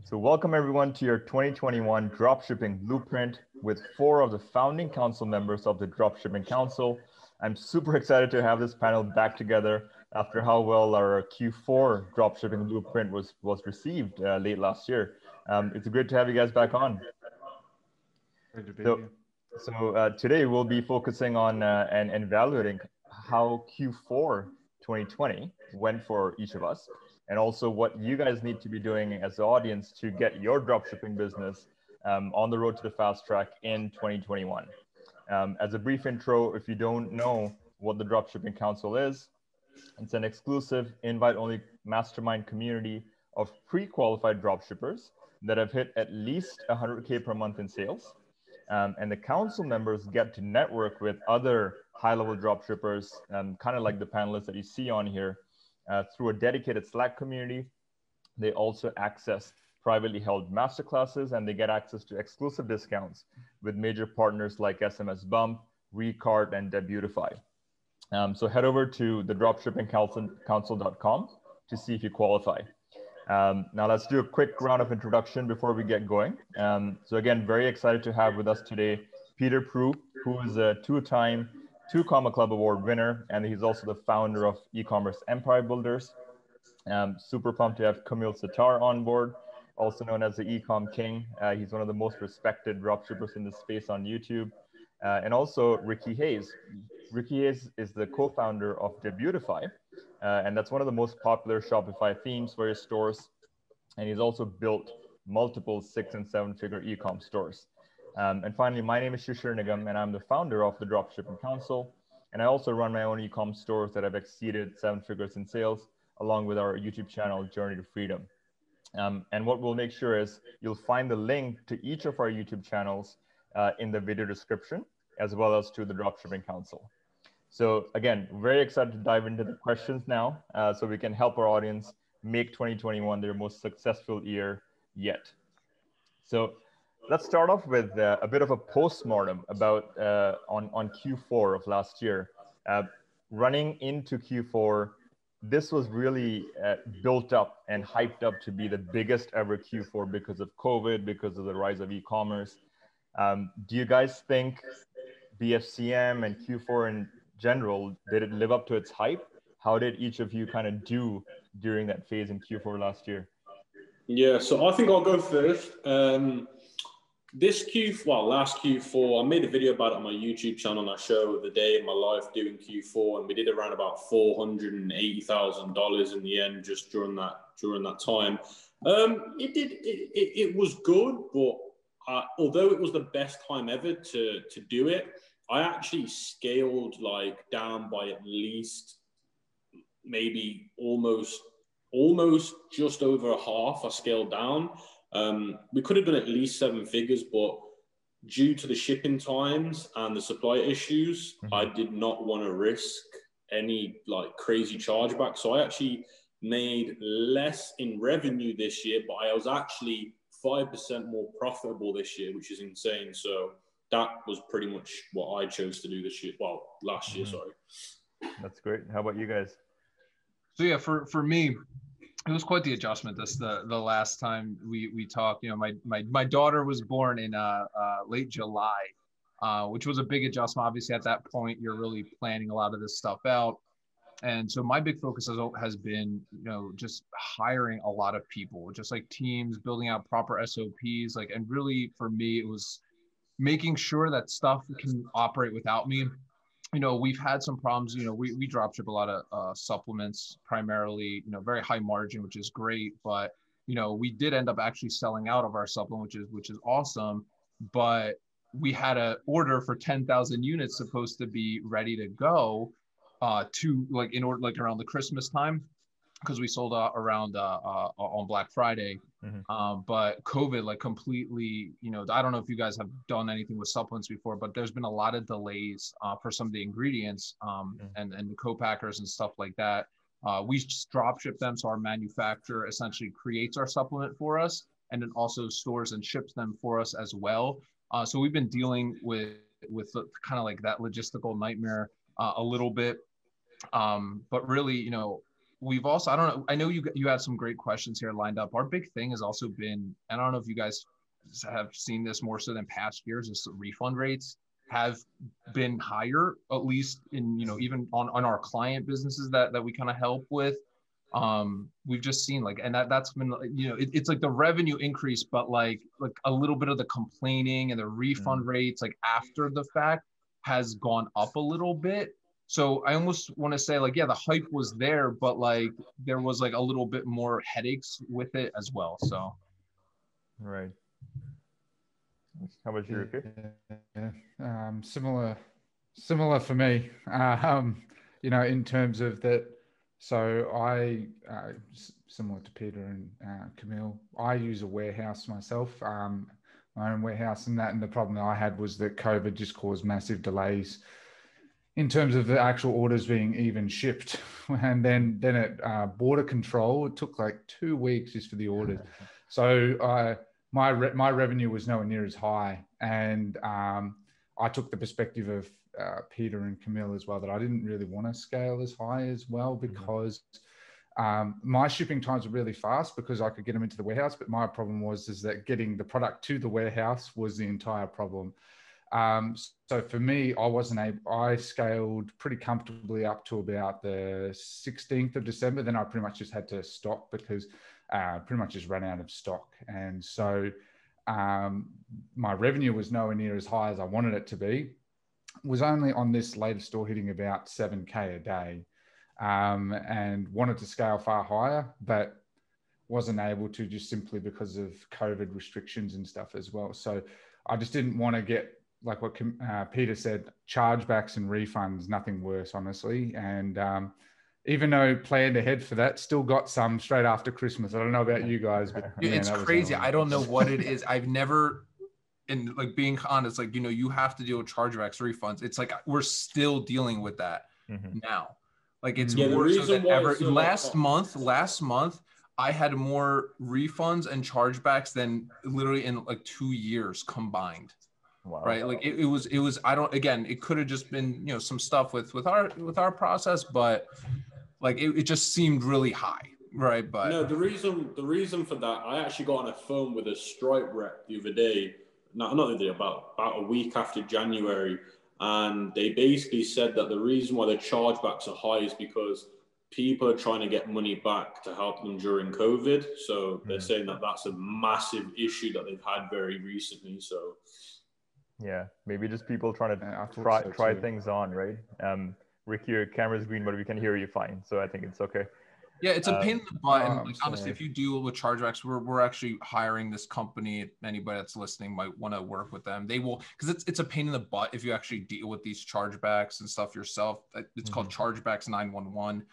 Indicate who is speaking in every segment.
Speaker 1: So, welcome everyone to your 2021 Dropshipping Blueprint with four of the founding council members of the Dropshipping Council. I'm super excited to have this panel back together after how well our Q4 Dropshipping Blueprint was, was received uh, late last year. Um, it's great to have you guys back on.
Speaker 2: Great to be
Speaker 1: So, so uh, today we'll be focusing on uh, and, and evaluating how Q4 2020 went for each of us, and also what you guys need to be doing as the audience to get your dropshipping business um, on the road to the fast track in 2021. Um, as a brief intro, if you don't know what the Dropshipping Council is, it's an exclusive invite-only mastermind community of pre-qualified dropshippers that have hit at least 100k per month in sales um, and the council members get to network with other high-level dropshippers, um, kind of like the panelists that you see on here, uh, through a dedicated Slack community. They also access privately held masterclasses, and they get access to exclusive discounts with major partners like SMS Bump, Recart, and Debutify. Um, so head over to the dropshippingcouncil.com to see if you qualify. Um, now let's do a quick round of introduction before we get going. Um, so again, very excited to have with us today Peter Pru, who is a two-time two comma club award winner, and he's also the founder of e-commerce empire builders. Um, super pumped to have Kamil Sattar on board, also known as the Ecom King. Uh, he's one of the most respected dropshippers in the space on YouTube. Uh, and also Ricky Hayes. Ricky Hayes is the co-founder of Debutify, uh, and that's one of the most popular Shopify themes for his stores. And he's also built multiple six and seven figure e-com stores. Um, and finally, my name is Shishir Nigam, and I'm the founder of the Dropshipping Council. And I also run my own e-com stores that have exceeded seven figures in sales, along with our YouTube channel, Journey to Freedom. Um, and what we'll make sure is you'll find the link to each of our YouTube channels uh, in the video description, as well as to the Dropshipping Council. So again, very excited to dive into the questions now, uh, so we can help our audience make 2021 their most successful year yet. So let's start off with uh, a bit of a postmortem about uh, on on Q4 of last year. Uh, running into Q4, this was really uh, built up and hyped up to be the biggest ever Q4 because of COVID, because of the rise of e-commerce. Um, do you guys think BFCM and Q4 in general did it live up to its hype? How did each of you kind of do during that phase in Q4 last year?
Speaker 3: Yeah, so I think I'll go first. Um, this Q, well, last Q4, I made a video about it on my YouTube channel. And I show the day in my life doing Q4, and we did around about four hundred and eighty thousand dollars in the end, just during that during that time. Um, it did, it, it, it was good, but uh, although it was the best time ever to to do it, I actually scaled like down by at least maybe almost almost just over a half. I scaled down. Um, we could have done at least seven figures, but due to the shipping times and the supply issues,
Speaker 1: Mhm.
Speaker 3: I did not want to risk any like crazy chargeback. So I actually made less in revenue this year, but I was actually five percent more profitable this year, which is insane. So that was pretty much what I chose to do this year. Well, last year,
Speaker 1: Mhm.
Speaker 3: sorry.
Speaker 1: That's great. How about you guys?
Speaker 2: So yeah, for for me, it was quite the adjustment. This the the last time we we talked. You know, my my my daughter was born in uh, uh late July, uh, which was a big adjustment. Obviously, at that point, you're really planning a lot of this stuff out. And so my big focus has, has been, you know, just hiring a lot of people, just like teams, building out proper SOPs, like, and really for me, it was making sure that stuff can operate without me you know we've had some problems you know we, we drop ship a lot of uh, supplements primarily you know very high margin which is great but you know we did end up actually selling out of our supplement which is which is awesome but we had an order for 10,000 units supposed to be ready to go uh to like in order like around the christmas time because we sold out around uh, uh on black friday
Speaker 1: Mhm.
Speaker 2: um, but COVID, like completely, you know, I don't know if you guys have done anything with supplements before, but there's been a lot of delays uh, for some of the ingredients um,
Speaker 1: Mhm.
Speaker 2: and and the co-packers and stuff like that. Uh, we just drop ship them, so our manufacturer essentially creates our supplement for us, and then also stores and ships them for us as well. Uh, so we've been dealing with with kind of like that logistical nightmare uh, a little bit, um, but really, you know, we've also I don't know I know you you had some great questions here lined up. Our big thing has also been and I don't know if you guys have seen this more so than past years is refund rates have been higher at least in you know even on on our client businesses that that we kind of help with um we've just seen like and that that's been you know it, it's like the revenue increase but like like a little bit of the complaining and the refund mm. rates like after the fact has gone up a little bit so i almost want to say like yeah the hype was there but like there was like a little bit more headaches with it as well so.
Speaker 1: Right. How about you
Speaker 4: yeah, um, similar similar for me. Um you know in terms of that so I, uh, similar to Peter and uh, Kamil, I use a warehouse myself, um, my own warehouse, and that. And the problem that I had was that COVID just caused massive delays in terms of the actual orders being even shipped. And then, then at uh, border control, it took like two weeks just for the orders. So uh, my re- my revenue was nowhere near as high, and um, I took the perspective of uh, Peter and Kamil as well that I didn't really want to scale as high as well mm-hmm. because um, my shipping times were really fast because I could get them into the warehouse. But my problem was is that getting the product to the warehouse was the entire problem. Um, so for me, I wasn't able. I scaled pretty comfortably up to about the 16th of December. Then I pretty much just had to stop because uh, pretty much just ran out of stock. And so um, my revenue was nowhere near as high as I wanted it to be was only on this latest store hitting about 7K a day um, and wanted to scale far higher, but wasn't able to just simply because of COVID restrictions and stuff as well. So I just didn't want to get, like what uh, Peter said, chargebacks and refunds, nothing worse, honestly. And um, even though planned ahead for that, still got some straight after Christmas. I don't know about you guys, but
Speaker 2: man, it's crazy. I don't know what it is. I've never and like being honest, like you know, you have to deal with chargebacks, refunds. It's like we're still dealing with that mm-hmm. now. Like it's yeah, more so than ever. Last month, last month, I had more refunds and chargebacks than literally in like two years combined. Wow. Right. Like it, it was, it was, I don't, again, it could have just been, you know, some stuff with, with our, with our process, but like it, it just seemed really high. Right. But
Speaker 3: no, the reason, the reason for that, I actually got on a phone with a Stripe rep the other day not not the day, about about a week after January, and they basically said that the reason why the chargebacks are high is because people are trying to get money back to help them during COVID. So they're mm. saying that that's a massive issue that they've had very recently. So
Speaker 1: yeah, maybe just people trying to yeah, try so try things on, right? Um, Rick, your camera's green, but we can hear you fine, so I think it's okay.
Speaker 2: Yeah, it's a pain in the butt. And like, honestly, if you deal with chargebacks, we're, we're actually hiring this company. Anybody that's listening might want to work with them. They will because it's it's a pain in the butt if you actually deal with these chargebacks and stuff yourself. It's mm-hmm. called chargebacks 911.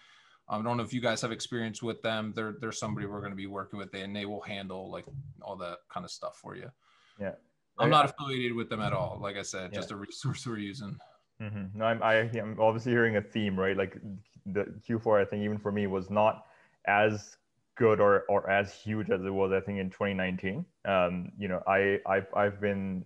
Speaker 2: Um, I don't know if you guys have experience with them. They're they're somebody we're going to be working with, and they will handle like all that kind of stuff for you.
Speaker 1: Yeah,
Speaker 2: I'm not affiliated with them at all. Like I said, yeah. just a resource we're using.
Speaker 1: Mm-hmm. No, I'm I, am obviously hearing a theme, right? Like the Q4, I think even for me was not as good or, or as huge as it was, I think in 2019. Um, you know, I I've, I've been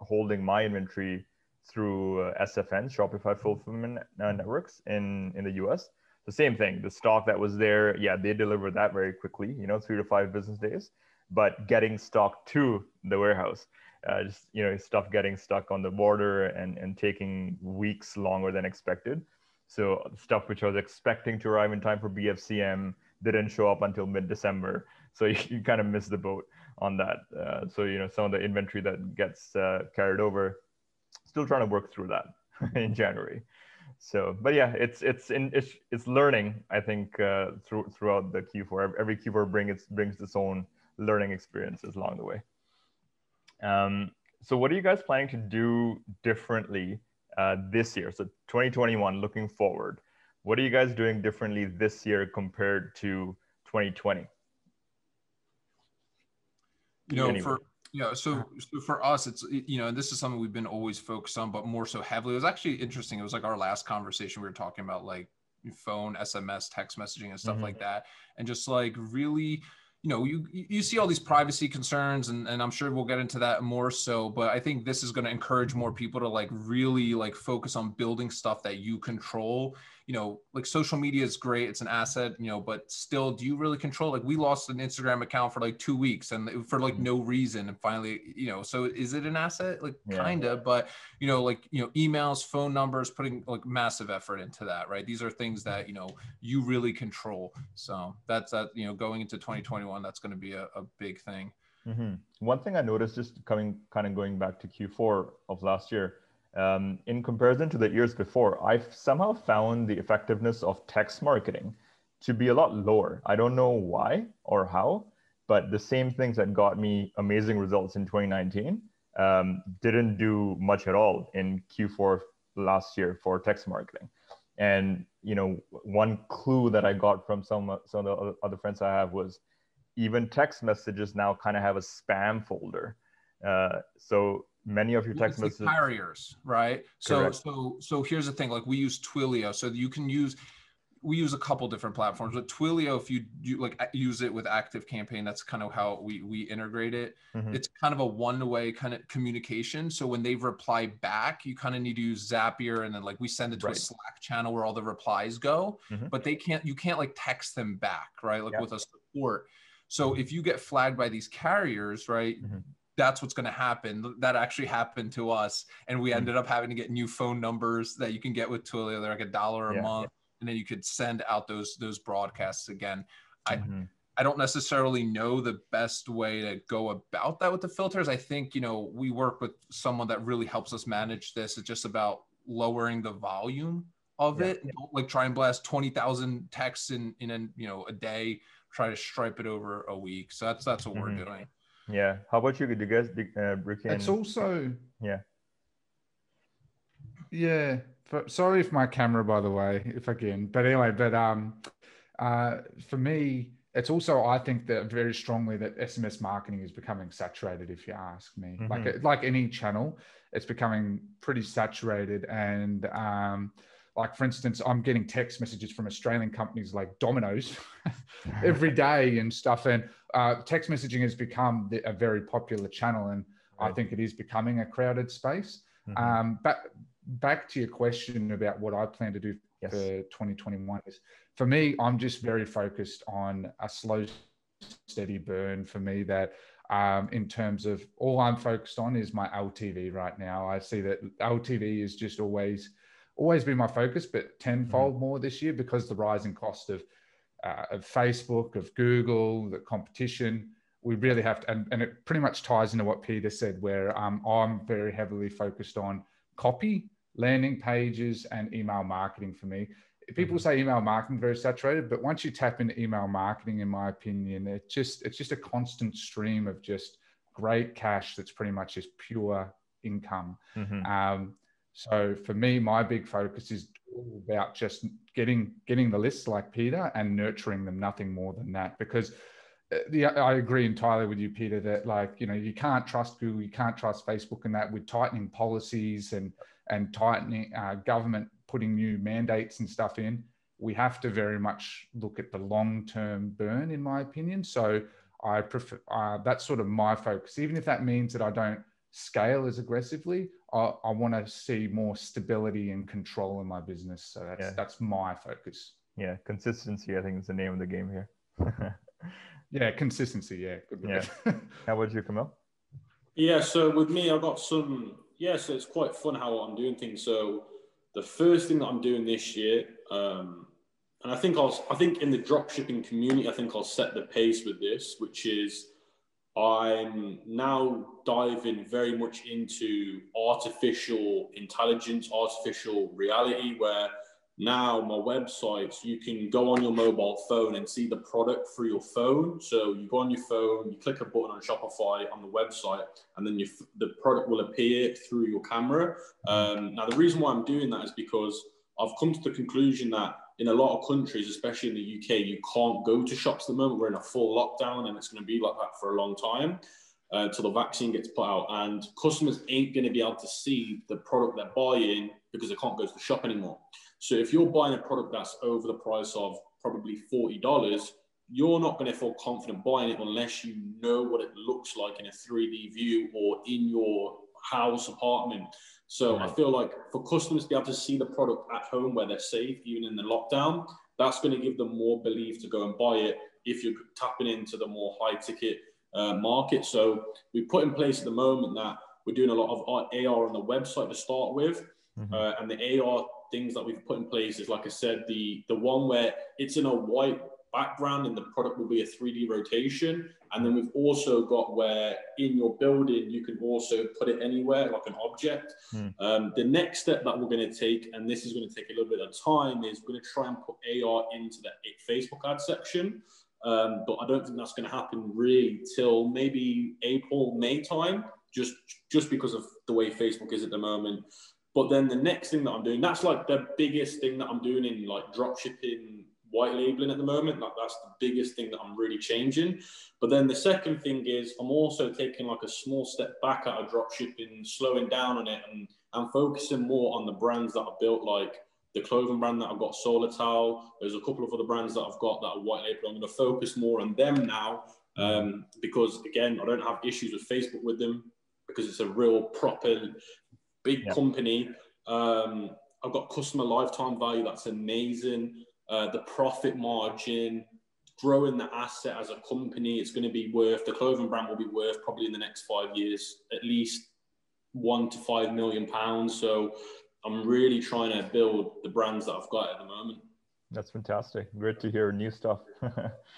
Speaker 1: holding my inventory through uh, SFN, Shopify Fulfillment uh, Networks in in the US. The same thing. The stock that was there, yeah, they delivered that very quickly. You know, three to five business days. But getting stock to the warehouse, uh, just you know, stuff getting stuck on the border and and taking weeks longer than expected. So stuff which I was expecting to arrive in time for BFCM didn't show up until mid December. So you, you, kind of miss the boat on that. Uh, so you know some of the inventory that gets uh, carried over, still trying to work through that in January. So, but yeah, it's it's in it's, it's learning. I think uh, through throughout the Q4, every Q4 brings its brings its own learning experiences along the way. Um, so, what are you guys planning to do differently uh, this year. So 2021, looking forward, what are you guys doing differently this year compared to 2020?
Speaker 2: You know, anyway. for you know, so, so for us, it's you know, this is something we've been always focused on, but more so heavily. It was actually interesting. It was like our last conversation we were talking about like phone, SMS, text messaging, and stuff mm-hmm. like that, and just like really you know you you see all these privacy concerns and, and i'm sure we'll get into that more so but i think this is going to encourage more people to like really like focus on building stuff that you control you know, like social media is great, it's an asset, you know, but still, do you really control? Like we lost an Instagram account for like two weeks and for like mm-hmm. no reason, and finally, you know, so is it an asset? Like yeah. kinda, but you know, like you know, emails, phone numbers, putting like massive effort into that, right? These are things that you know you really control. So that's that, you know, going into 2021, that's going to be a, a big thing.
Speaker 1: Mm-hmm. One thing I noticed, just coming kind of going back to Q4 of last year um, in comparison to the years before, I've somehow found the effectiveness of text marketing to be a lot lower. I don't know why or how, but the same things that got me amazing results in 2019 um, didn't do much at all in Q4 last year for text marketing. And you know, one clue that I got from some some of the other friends I have was even text messages now kind of have a spam folder. Uh, so many of your text messages
Speaker 2: carriers right Correct. so so so here's the thing like we use twilio so you can use we use a couple different platforms but twilio if you, you like use it with active campaign that's kind of how we we integrate it mm-hmm. it's kind of a one-way kind of communication so when they reply back you kind of need to use zapier and then like we send it to right. a slack channel where all the replies go mm-hmm. but they can't you can't like text them back right like yep. with a support so if you get flagged by these carriers right mm-hmm that's what's going to happen. That actually happened to us, and we hmm. ended up having to get new phone numbers that you can get with Twilio. They're like a dollar a yeah, month, yeah. and then you could send out those those broadcasts again. I mm-hmm. I don't necessarily know the best way to go about that with the filters. I think you know we work with someone that really helps us manage this. It's just about lowering the volume of yeah, it. Don't like try and blast twenty thousand texts in in a you know a day. Try to stripe it over a week. So that's that's what mm-hmm. we're doing.
Speaker 1: Yeah. How about you? You guys, uh, Ricky?
Speaker 4: It's also
Speaker 1: yeah.
Speaker 4: Yeah. For, sorry if my camera, by the way, if again, but anyway, but um, uh, for me, it's also I think that very strongly that SMS marketing is becoming saturated. If you ask me, mm-hmm. like like any channel, it's becoming pretty saturated, and um, like for instance i'm getting text messages from australian companies like domino's every day and stuff and uh, text messaging has become a very popular channel and right. i think it is becoming a crowded space mm-hmm. um, but back to your question about what i plan to do yes. for 2021 is for me i'm just very focused on a slow steady burn for me that um, in terms of all i'm focused on is my ltv right now i see that ltv is just always always been my focus, but tenfold mm. more this year because the rising cost of uh, of Facebook, of Google, the competition. We really have to, and, and it pretty much ties into what Peter said, where um, I'm very heavily focused on copy, landing pages, and email marketing for me. People mm-hmm. say email marketing very saturated, but once you tap into email marketing, in my opinion, it just it's just a constant stream of just great cash that's pretty much just pure income. Mm-hmm. Um, so for me, my big focus is about just getting getting the lists like Peter and nurturing them, nothing more than that. Because uh, the, I agree entirely with you, Peter, that like you know you can't trust Google, you can't trust Facebook, and that with tightening policies and and tightening uh, government putting new mandates and stuff in, we have to very much look at the long term burn, in my opinion. So I prefer uh, that's sort of my focus, even if that means that I don't scale as aggressively. I, I want to see more stability and control in my business. So that's yeah. that's my focus.
Speaker 1: Yeah, consistency. I think is the name of the game here.
Speaker 4: yeah, consistency. Yeah,
Speaker 1: good. Yeah. How about you, Kamil?
Speaker 3: Yeah. So with me, I've got some. Yeah, so it's quite fun how I'm doing things. So the first thing that I'm doing this year, um, and I think I'll, I think in the drop shipping community, I think I'll set the pace with this, which is I'm now diving very much into artificial intelligence, artificial reality, where now my websites, you can go on your mobile phone and see the product through your phone. So you go on your phone, you click a button on Shopify on the website, and then you, the product will appear through your camera. Um, now, the reason why I'm doing that is because I've come to the conclusion that in a lot of countries, especially in the UK, you can't go to shops at the moment. We're in a full lockdown and it's going to be like that for a long time uh, until the vaccine gets put out. And customers ain't going to be able to see the product they're buying because they can't go to the shop anymore. So if you're buying a product that's over the price of probably $40, you're not going to feel confident buying it unless you know what it looks like in a 3D view or in your house, apartment. So I feel like for customers to be able to see the product at home where they're safe, even in the lockdown, that's going to give them more belief to go and buy it if you're tapping into the more high ticket uh, market. So we put in place at the moment that we're doing a lot of AR on the website to start with. Mm-hmm. Uh, and the AR things that we've put in place is, like I said, the the one where it's in a white background and the product will be a 3D rotation. And then we've also got where in your building you can also put it anywhere like an object. Mm. Um, the next step that we're going to take, and this is going to take a little bit of time, is we're going to try and put AR into the Facebook ad section. Um, but I don't think that's going to happen really till maybe April, May time, just just because of the way Facebook is at the moment. But then the next thing that I'm doing, that's like the biggest thing that I'm doing in like drop shipping, white labeling at the moment. Like that's the biggest thing that I'm really changing. But then the second thing is I'm also taking like a small step back out of drop shipping, slowing down on it and, and focusing more on the brands that are built like the clothing brand that I've got, Solar Towel. There's a couple of other brands that I've got that are white label. I'm going to focus more on them now um, because, again, I don't have issues with Facebook with them because it's a real proper big yeah. company. Um, I've got customer lifetime value that's amazing. Uh, the profit margin, growing the asset as a company, it's going to be worth, the clothing brand will be worth probably in the next five years at least one to five million pounds. So I'm really trying to build the brands that I've got at the moment.
Speaker 1: That's fantastic. Great to hear new stuff.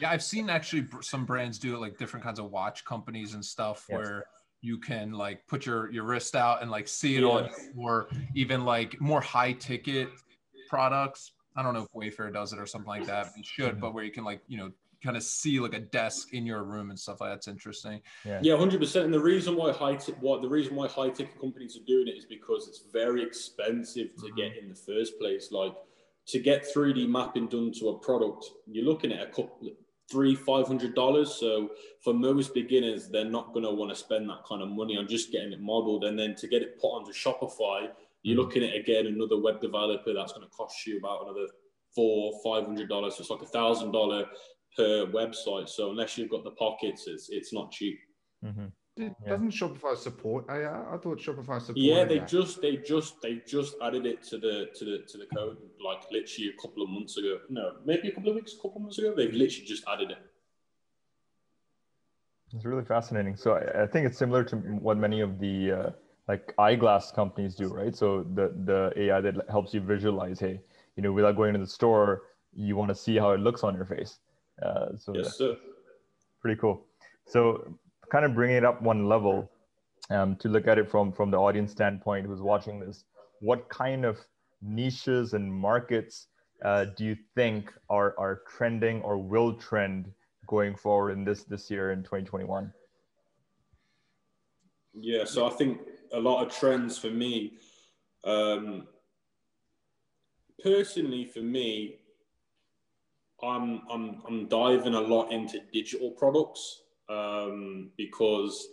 Speaker 2: yeah, I've seen actually some brands do it, like different kinds of watch companies and stuff, yes. where you can like put your your wrist out and like see it yeah. on, or even like more high ticket products. I don't know if Wayfair does it or something like that. It should, mm-hmm. but where you can like you know kind of see like a desk in your room and stuff like that's interesting.
Speaker 3: Yeah, yeah, hundred percent. And the reason why high t- what the reason why high ticket companies are doing it is because it's very expensive to mm-hmm. get in the first place. Like to get 3D mapping done to a product, you're looking at a couple three five hundred dollars. So for most beginners, they're not going to want to spend that kind of money on just getting it modeled, and then to get it put onto Shopify, you're looking at again another web developer that's going to cost you about another four five hundred dollars. So it's like a thousand dollar per website. So unless you've got the pockets, it's it's not cheap.
Speaker 4: Mm-hmm. Doesn't Shopify support AR? I thought Shopify support.
Speaker 3: Yeah, they AR. just they just they just added it to the to the to the code like literally a couple of months ago. No, maybe a couple of weeks, a couple of months ago. They've literally just added it.
Speaker 1: It's really fascinating. So I, I think it's similar to what many of the uh, like eyeglass companies do, right? So the the AI that helps you visualize, hey, you know, without going to the store, you want to see how it looks on your face. Uh, so
Speaker 3: yes, sir.
Speaker 1: pretty cool. So kind of bringing it up one level um, to look at it from from the audience standpoint who's watching this, what kind of niches and markets uh, do you think are are trending or will trend going forward in this this year in 2021?
Speaker 3: Yeah, so I think a lot of trends for me. Um, personally, for me, I'm I'm I'm diving a lot into digital products um, because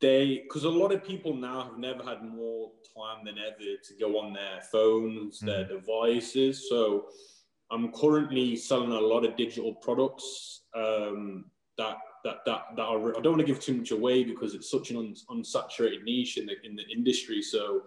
Speaker 3: they because a lot of people now have never had more time than ever to go on their phones, mm. their devices. So I'm currently selling a lot of digital products um, that that that that are, I don't want to give too much away because it's such an unsaturated niche in the in the industry. So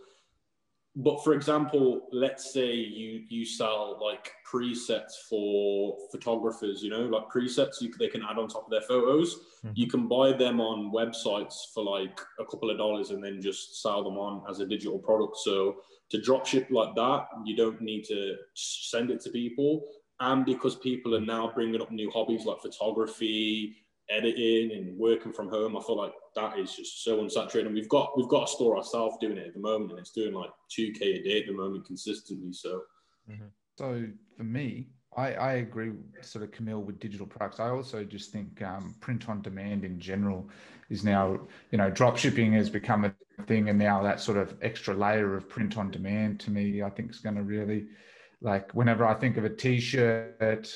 Speaker 3: but for example, let's say you you sell like presets for photographers, you know, like presets you, they can add on top of their photos. Mm-hmm. You can buy them on websites for like a couple of dollars and then just sell them on as a digital product. So to drop ship like that, you don't need to send it to people. And because people are now bringing up new hobbies like photography, editing and working from home, I feel like that is just so unsaturated. And we've got we've got a store ourselves doing it at the moment, and it's doing like two k a day at the moment consistently. So,
Speaker 4: mm-hmm. so for me, I, I agree, sort of Kamil with digital products. I also just think um, print on demand in general is now, you know, drop shipping has become a thing, and now that sort of extra layer of print on demand to me, I think is going to really, like, whenever I think of a t-shirt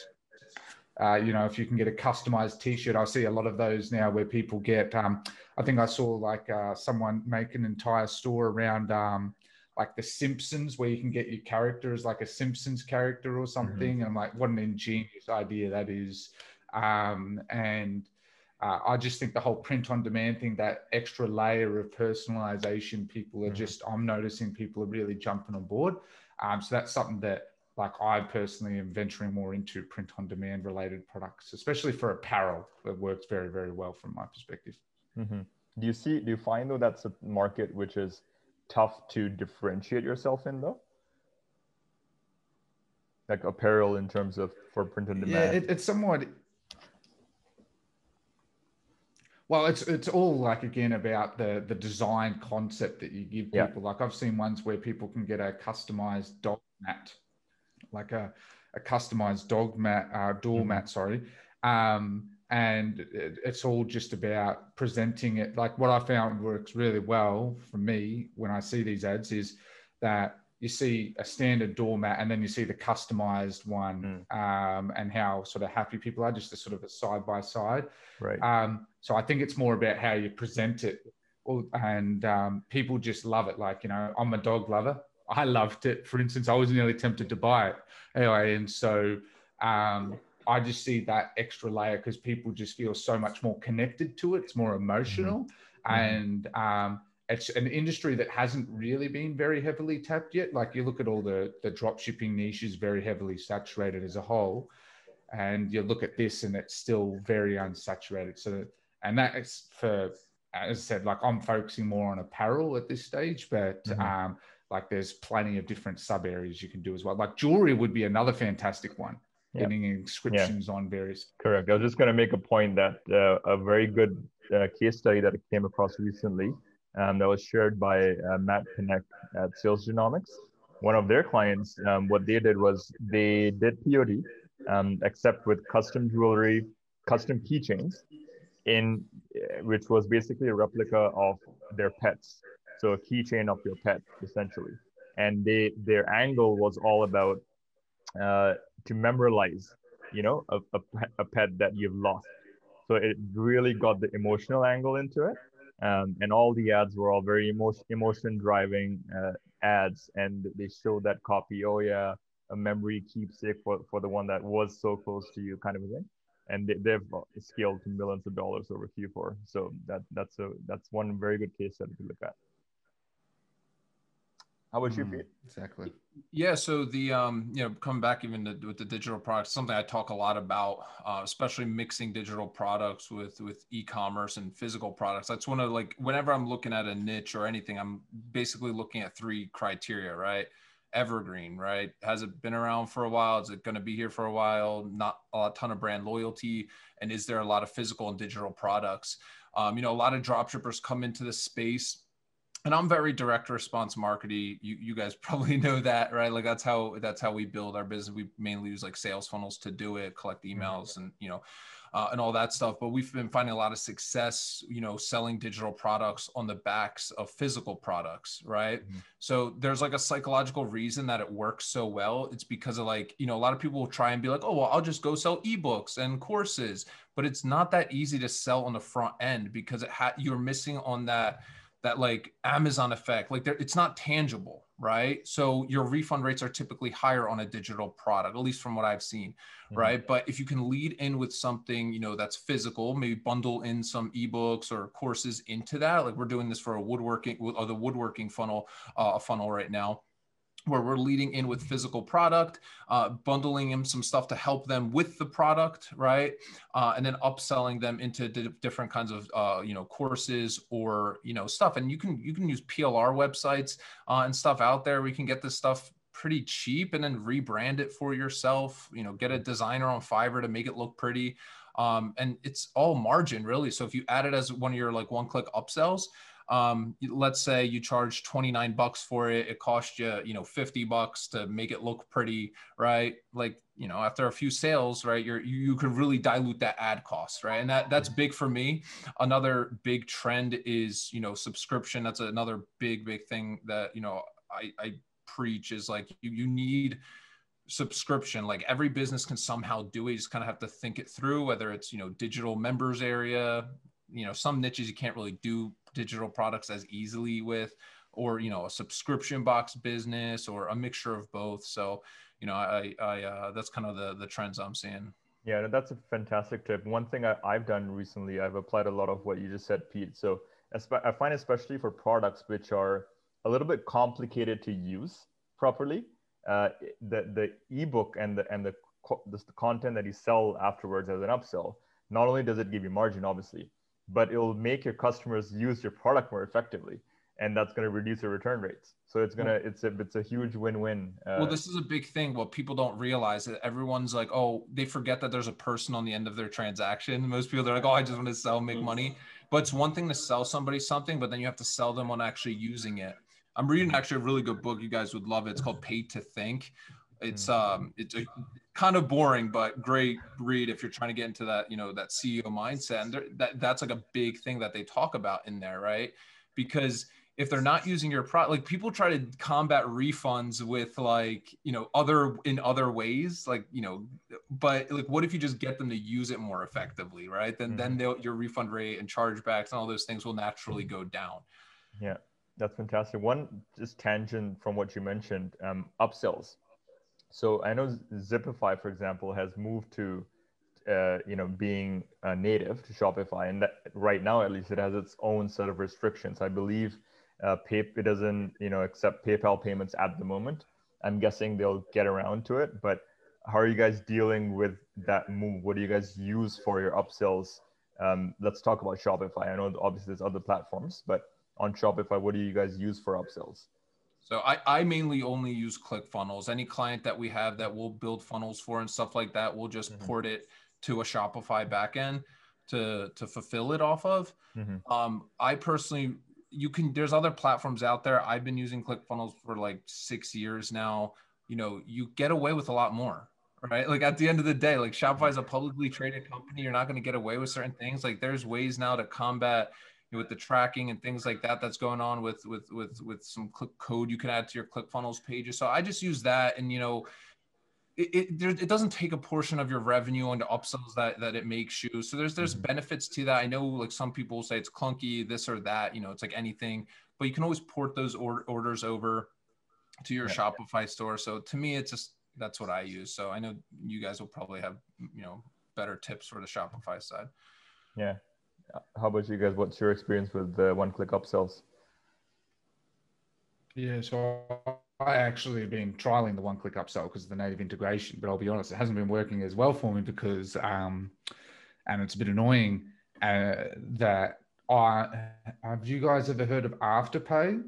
Speaker 4: uh, you know, if you can get a customized T-shirt, I see a lot of those now where people get. Um, I think I saw like uh, someone make an entire store around um, like the Simpsons, where you can get your character as like a Simpsons character or mm-hmm. something. Mm-hmm. And I'm like, what an ingenious idea that is. Um, and uh, I just think the whole print on demand thing, that extra layer of personalization, people are mm-hmm. just, I'm noticing people are really jumping on board. Um, so that's something that like I personally am venturing more into print on demand related products, especially for apparel. It works very, very well from my perspective.
Speaker 1: Mm-hmm. Do you see, do you find though that's a market which is tough to differentiate yourself in though? Like apparel in terms of for print on demand?
Speaker 4: Yeah, it, it's somewhat well, it's it's all like again about the the design concept that you give people. Yeah. Like I've seen ones where people can get a customized dog mat, like a a customized dog mat, uh, door mm-hmm. mat, sorry. Um, and it, it's all just about presenting it. Like what I found works really well for me when I see these ads is that you see a standard doormat and then you see the customized one mm. um, and how sort of happy people are just a sort of a side by side
Speaker 1: right
Speaker 4: um, so i think it's more about how you present it and um, people just love it like you know i'm a dog lover i loved it for instance i was nearly tempted to buy it anyway and so um, i just see that extra layer because people just feel so much more connected to it it's more emotional mm-hmm. and um, it's an industry that hasn't really been very heavily tapped yet. Like you look at all the the drop shipping niches, very heavily saturated as a whole, and you look at this and it's still very unsaturated. So, and that is for as I said, like I'm focusing more on apparel at this stage, but mm-hmm. um, like there's plenty of different sub areas you can do as well. Like jewelry would be another fantastic one. Yeah. Getting inscriptions yeah. on various.
Speaker 1: Correct. I was just going to make a point that uh, a very good uh, case study that I came across recently um, that was shared by uh, Matt Connect at Sales Genomics. One of their clients, um, what they did was they did POD, um, except with custom jewelry, custom keychains, in which was basically a replica of their pets. So a keychain of your pet, essentially. And they their angle was all about uh, to memorialize, you know, a, a, a pet that you've lost. So it really got the emotional angle into it. Um, and all the ads were all very emotion emotion driving uh, ads. And they showed that copy oh yeah a memory keepsake for, for the one that was so close to you kind of a thing. And they, they've scaled to millions of dollars over q4 so that that's a that's one very good case study to look at how about you, mm, Pete?
Speaker 4: Exactly.
Speaker 2: Yeah. So the um, you know, coming back even to, with the digital products, something I talk a lot about, uh, especially mixing digital products with with e-commerce and physical products. That's one of like whenever I'm looking at a niche or anything, I'm basically looking at three criteria, right? Evergreen, right? Has it been around for a while? Is it going to be here for a while? Not a ton of brand loyalty, and is there a lot of physical and digital products? Um, you know, a lot of dropshippers come into this space and I'm very direct response marketing. You you guys probably know that, right? Like that's how that's how we build our business. We mainly use like sales funnels to do it, collect mm-hmm. emails, and you know, uh, and all that stuff. But we've been finding a lot of success, you know, selling digital products on the backs of physical products, right? Mm-hmm. So there's like a psychological reason that it works so well. It's because of like you know a lot of people will try and be like, oh well, I'll just go sell ebooks and courses, but it's not that easy to sell on the front end because it ha- you're missing on that that like Amazon effect, like it's not tangible, right? So your refund rates are typically higher on a digital product, at least from what I've seen, mm-hmm. right? But if you can lead in with something, you know, that's physical, maybe bundle in some ebooks or courses into that. Like we're doing this for a woodworking or the woodworking funnel, uh, a funnel right now where we're leading in with physical product, uh, bundling in some stuff to help them with the product, right? Uh, and then upselling them into different kinds of uh, you know courses or you know stuff. And you can you can use PLR websites uh, and stuff out there. We can get this stuff pretty cheap and then rebrand it for yourself. You know, get a designer on Fiverr to make it look pretty. Um, and it's all margin really. So if you add it as one of your like one click upsells, um, let's say you charge 29 bucks for it it cost you you know 50 bucks to make it look pretty right? Like you know after a few sales right you're you, you could really dilute that ad cost right? And that that's big for me. Another big trend is you know subscription. That's another big big thing that you know i i preach is like you, you need subscription. Like every business can somehow do it. You just kind of have to think it through whether it's you know digital members area you know some niches you can't really do digital products as easily with or you know a subscription box business or a mixture of both so you know i i uh, that's kind of the the trends i'm seeing
Speaker 1: Yeah, that's a fantastic tip. One thing I, have done recently, I've applied a lot of what you just said, Pete. So I find especially for products which are a little bit complicated to use properly, uh, the the ebook and the and the, the content that you sell afterwards as an upsell, not only does it give you margin, obviously, but it will make your customers use your product more effectively and that's going to reduce your return rates. So it's gonna hmm. it's a it's a huge win-win.
Speaker 2: Uh, well, this is a big thing. What people don't realize that everyone's like, oh, they forget that there's a person on the end of their transaction. Most people they're like, oh, I just want to sell, make money. Hmm. But it's one thing to sell somebody something, but then you have to sell them on actually using it. I'm reading hmm. actually a really good book. You guys would love it. It's called Paid to Think. It's mm. um it's a, kind of boring, but great read if you're trying to get into that you know that CEO mindset. And that that's like a big thing that they talk about in there, right? Because if they're not using your product like people try to combat refunds with like you know other in other ways like you know but like what if you just get them to use it more effectively right then mm-hmm. then they'll, your refund rate and chargebacks and all those things will naturally go down
Speaker 1: yeah that's fantastic one just tangent from what you mentioned um, upsells so i know zipify for example has moved to uh, you know being uh, native to shopify and that right now at least it has its own set of restrictions i believe uh, pay, it doesn't, you know, accept PayPal payments at the moment. I'm guessing they'll get around to it. But how are you guys dealing with that move? What do you guys use for your upsells? Um, let's talk about Shopify. I know obviously there's other platforms, but on Shopify, what do you guys use for upsells?
Speaker 2: So I, I mainly only use ClickFunnels. Any client that we have that we'll build funnels for and stuff like that, we'll just mm-hmm. port it to a Shopify backend to to fulfill it off of. Mm-hmm. Um, I personally you can there's other platforms out there i've been using clickfunnels for like six years now you know you get away with a lot more right like at the end of the day like shopify is a publicly traded company you're not going to get away with certain things like there's ways now to combat know, with the tracking and things like that that's going on with with with with some click code you can add to your clickfunnels pages so i just use that and you know it, it, there, it doesn't take a portion of your revenue onto upsells that, that it makes you. So there's there's mm-hmm. benefits to that. I know like some people say it's clunky, this or that, you know, it's like anything, but you can always port those or- orders over to your yeah. Shopify store. So to me, it's just that's what I use. So I know you guys will probably have you know better tips for the Shopify side.
Speaker 1: Yeah. How about you guys? What's your experience with the one-click upsells?
Speaker 4: Yeah, so I actually have been trialing the one-click upsell because of the native integration, but I'll be honest, it hasn't been working as well for me because, um, and it's a bit annoying uh, that I have you guys ever heard of Afterpay?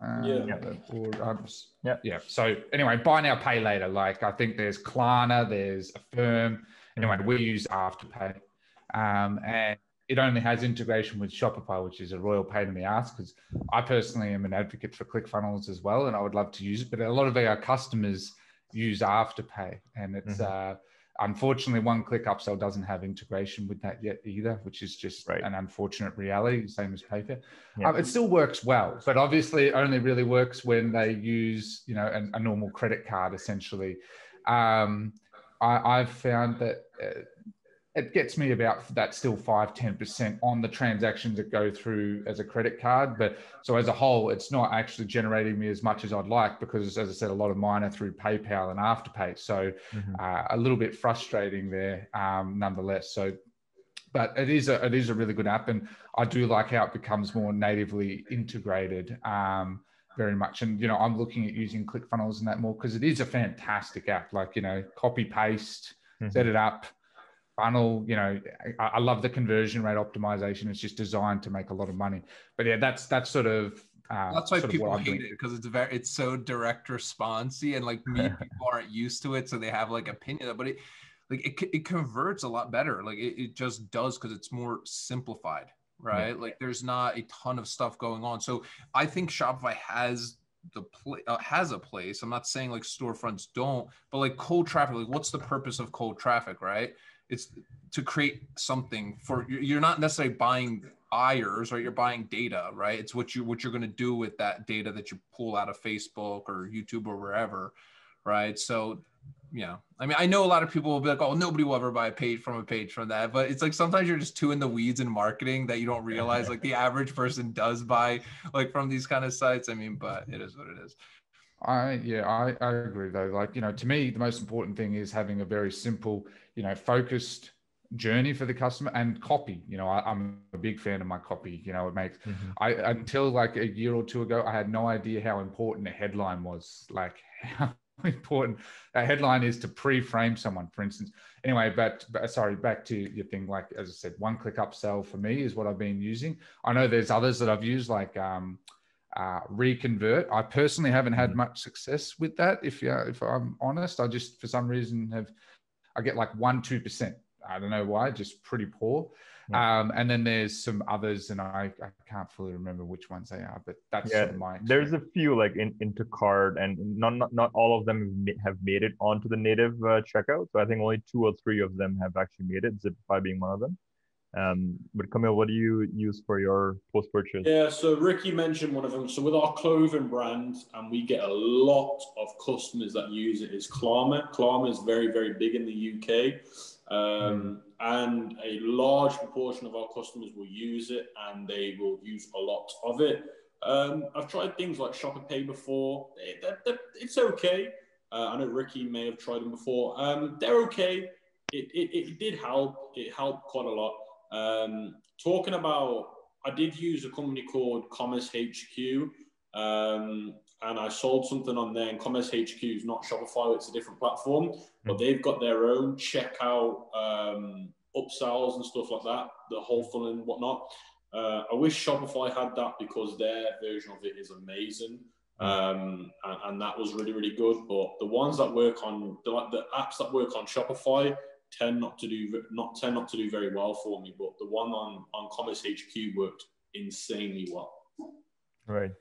Speaker 3: Um, yeah.
Speaker 4: Or, um, yeah. Yeah. So anyway, buy now, pay later. Like I think there's Klarna, there's Affirm. Anyway, we use Afterpay, um, and it only has integration with Shopify, which is a royal pain in the ass because I personally am an advocate for ClickFunnels as well, and I would love to use it. But a lot of our customers use Afterpay, and it's mm-hmm. uh, unfortunately one click upsell doesn't have integration with that yet either, which is just right. an unfortunate reality, same as PayFair. Yeah. Um, it still works well, but obviously it only really works when they use you know a, a normal credit card essentially. Um, I, have found that. Uh, it gets me about that still 5 10% on the transactions that go through as a credit card but so as a whole it's not actually generating me as much as i'd like because as i said a lot of mine are through paypal and afterpay so mm-hmm. uh, a little bit frustrating there um, nonetheless so but it is a it is a really good app and i do like how it becomes more natively integrated um, very much and you know i'm looking at using clickfunnels and that more because it is a fantastic app like you know copy paste mm-hmm. set it up funnel you know I, I, love the conversion rate optimization. It's just designed to make a lot of money. But yeah that's that's sort of
Speaker 2: uh, that's why people hate it because it's very it's so direct responsey and like me people aren't used to it so they have like opinion but it like it, it converts a lot better. Like it, it just does because it's more simplified right? Yeah. like there's not a ton of stuff going on. So i think shopify has the play uh, has a place. I'm not saying like storefronts don't but like cold traffic like what's the purpose of cold traffic right it's to create something for you're not necessarily buying buyers or you're buying data right? It's what you what you're going to do with that data that you pull out of facebook or youtube or wherever right? So yeah. I mean i know a lot of people will be like oh nobody will ever buy a page from a page from that. But it's like sometimes you're just too in the weeds in marketing that you don't realize like the average person does buy like from these kind of sites. I mean but it is what it is.
Speaker 4: I yeah, I, I agree though. Like, you know, to me, the most important thing is having a very simple, you know, focused journey for the customer and copy. You know, I, am a big fan of my copy. You know, it makes mm-hmm. I until like a year or two ago, I had no idea how important a headline was. Like how important a headline is to pre-frame someone, for instance. Anyway, but, but sorry, back to your thing. Like as I said, one-click upsell for me is what I've been using. I know there's others that I've used, like um, uh, reconvert. I personally haven't had mm-hmm. much success with that. If you if I'm honest, I just for some reason have I get like one two percent. I don't know why, just pretty poor. Yeah. Um, and then there's some others, and I, I can't fully remember which ones they are, but that's yeah, sort of my.
Speaker 1: There's a few like in, Instacart, and not, not not all of them have made it onto the native uh, checkout. So I think only two or three of them have actually made it. Zipify being one of them. Um, but Kamil, what do you use for your post purchase?
Speaker 3: Yeah, so Ricky mentioned one of them. So with our clothing brand, and we get a lot of customers that use it, is Klarna. Klarna is very, very big in the UK. Um, mm. And a large proportion of our customers will use it and they will use a lot of it. Um, I've tried things like Shopper Pay before. They, they, they, it's okay. Uh, I know Ricky may have tried them before. Um, they're okay. It, it, it did help. It helped quite a lot. Um, talking about, I did use a company called Commerce HQ. Um, and I sold something on there. And Commerce HQ is not Shopify; it's a different platform, but hmm. they've got their own checkout um, upsells and stuff like that, the whole funnel and whatnot. Uh, I wish Shopify had that because their version of it is amazing. Hmm. Um, and, and, that was really, really good. But the ones that work on the, the apps that work on Shopify tend not to do not tend not to do very well for me. But the one on on Commerce HQ worked insanely well.
Speaker 1: Right.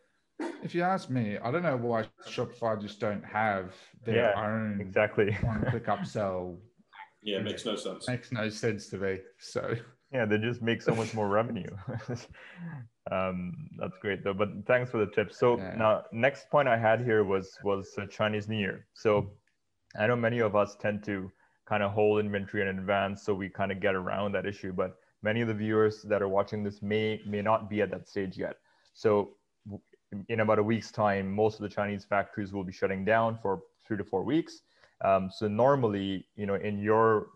Speaker 4: If you ask me, I don't know why Shopify just don't have their yeah, own
Speaker 1: exactly
Speaker 4: one click upsell.
Speaker 3: Yeah, it makes no sense.
Speaker 4: Makes no sense to me. So
Speaker 1: yeah, they just make so much more revenue. um, that's great though. But thanks for the tips. So yeah. now, next point I had here was was Chinese New Year. So I know many of us tend to kind of hold inventory in advance, so we kind of get around that issue. But many of the viewers that are watching this may may not be at that stage yet. So in about a week's time, most of the Chinese factories will be shutting down for three to four weeks. Um, so normally, you know, in your